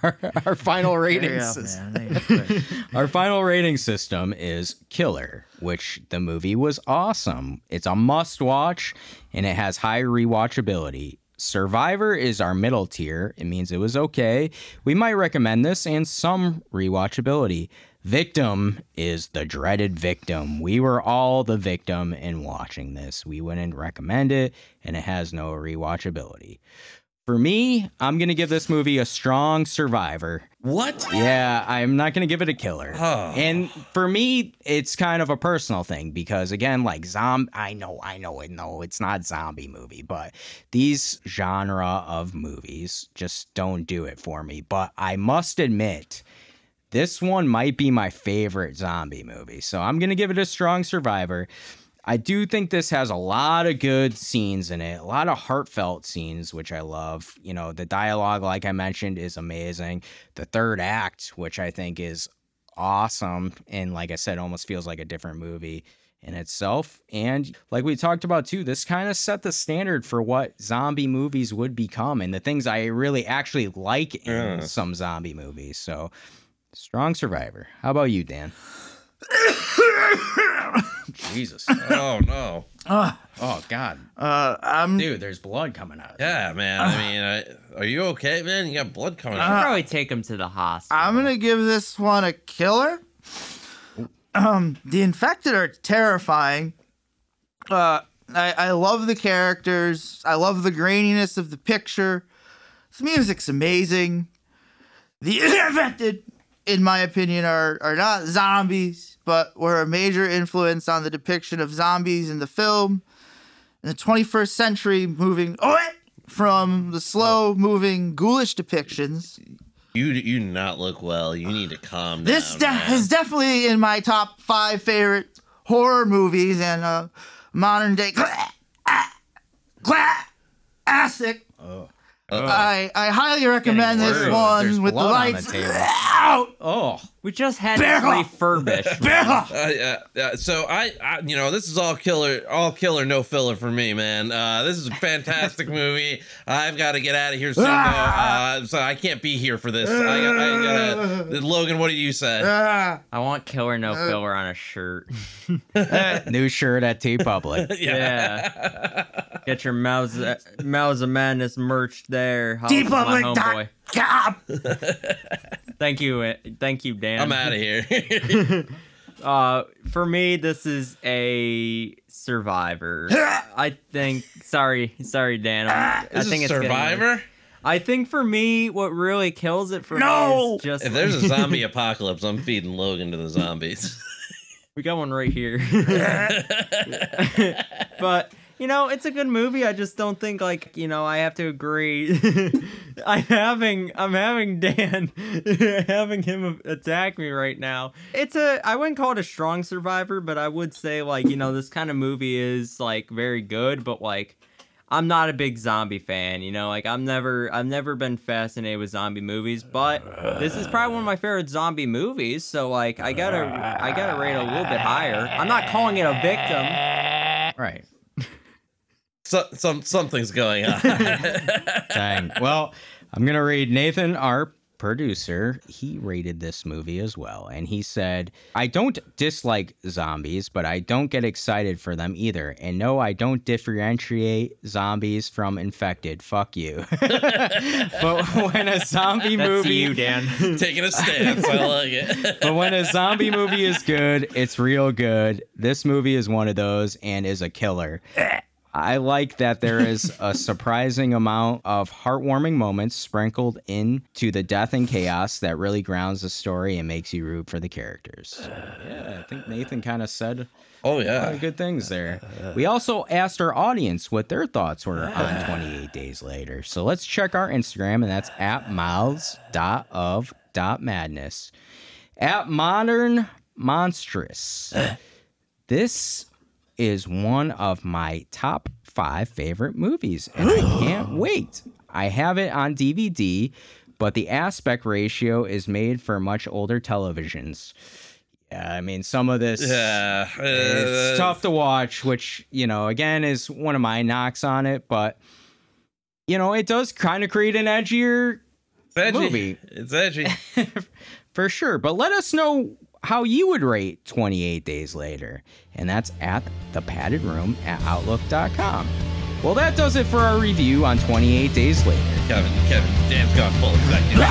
our, our final rating Hurry up, system, man. There you go. our final rating system is Killer, which the movie was awesome. It's a must watch and it has high rewatchability. Survivor is our middle tier. It means it was okay. We might recommend this and some rewatchability. Victim is the dreaded victim. We were all the victim in watching this. We wouldn't recommend it, and it has no rewatchability. For me, I'm going to give this movie a strong survivor. What? Yeah, I'm not going to give it a killer. Oh. And for me, it's kind of a personal thing because again, like zombie, I know, I know it. No, it's not zombie movie, but these genre of movies just don't do it for me. But I must admit, this one might be my favorite zombie movie. So I'm going to give it a strong survivor. I do think this has a lot of good scenes in it, a lot of heartfelt scenes, which I love. You know, the dialogue, like I mentioned, is amazing. The third act, which I think is awesome, and like I said, almost feels like a different movie in itself. And like we talked about too, this kind of set the standard for what zombie movies would become and the things I really actually like in Yeah. some zombie movies. So, strong survivor. How about you, Dan? Jesus. Oh no. Oh God. Uh, I'm. Dude, there's blood coming out. Yeah, man. I mean, I, are you okay, man? You got blood coming Should out. probably take him to the hospital. I'm gonna give this one a killer. Um, the infected are terrifying. Uh, I, I love the characters. I love the graininess of the picture. The music's amazing. The infected, in my opinion, are are not zombies, but were a major influence on the depiction of zombies in the film. In the 21st century, moving away from the slow moving ghoulish depictions You you do not look well. You need to calm This down. de- man. is definitely in my top five favorite horror movies and uh, modern day. fantastic. Oh. Oh. I, I highly recommend this one There's with the blood on the lights table. out. Oh, We just had Bear this off. refurbished. Bear Uh, yeah, yeah, so I, I, you know, this is all killer, all killer, no filler for me, man. Uh, this is a fantastic movie. I've got to get out of here soon, though, uh, so I can't be here for this. I, got- I gotta, Logan, what do you say? Ah. I want killer no filler on a shirt. new shirt at TeePublic. Yeah. Get your Mouths Mouths of Madness merch there. Holla at my homeboy. Thank you, uh, thank you, Dan. I'm out of here. Uh, for me, this is a Survivor. I think. Sorry, sorry, Dan. I'm, I think is it's getting. Survivor. I think for me, what really kills it for me No! is just If there's a zombie apocalypse, I'm feeding Logan to the zombies. we got one right here. but you know, it's a good movie. I just don't think like you know I have to agree. I'm having I'm having Dan having him attack me right now. It's a I wouldn't call it a strong survivor, but I would say like you know this kind of movie is like very good, but like. I'm not a big zombie fan, you know, like I'm never I've never been fascinated with zombie movies, but this is probably one of my favorite zombie movies, so like I gotta I gotta rate it a little bit higher. I'm not calling it a victim. Right. So, some something's going on. Dang. Well, I'm gonna read Nathan, our producer. He rated this movie as well, and he said, "I don't dislike zombies, but I don't get excited for them either. And no, I don't differentiate zombies from infected. Fuck you." but when a zombie That's movie, you, Dan. Taking a stance, I like it. but when a zombie movie is good, it's real good. This movie is one of those and is a killer. I like that there is a surprising amount of heartwarming moments sprinkled into the death and chaos that really grounds the story and makes you root for the characters. Yeah, I think Nathan kind of said Oh a lot yeah. of good things there. We also asked our audience what their thoughts were on 28 Days Later. So let's check our Instagram, and that's at mouths.of.madness. At Modern Monstrous. This is one of my top five favorite movies, and I can't wait. I have it on DVD, but the aspect ratio is made for much older televisions. Yeah, I mean, some of this Yeah. it's uh, tough to watch, which, you know, again, is one of my knocks on it, but, you know, it does kind of create an edgier It's edgy. movie. It's edgy. for sure. But let us know how you would rate 28 Days Later, and that's at the padded room at outlook.com. Well, that does it for our review on 28 Days Later. Kevin, Kevin, Dan's gone full executive.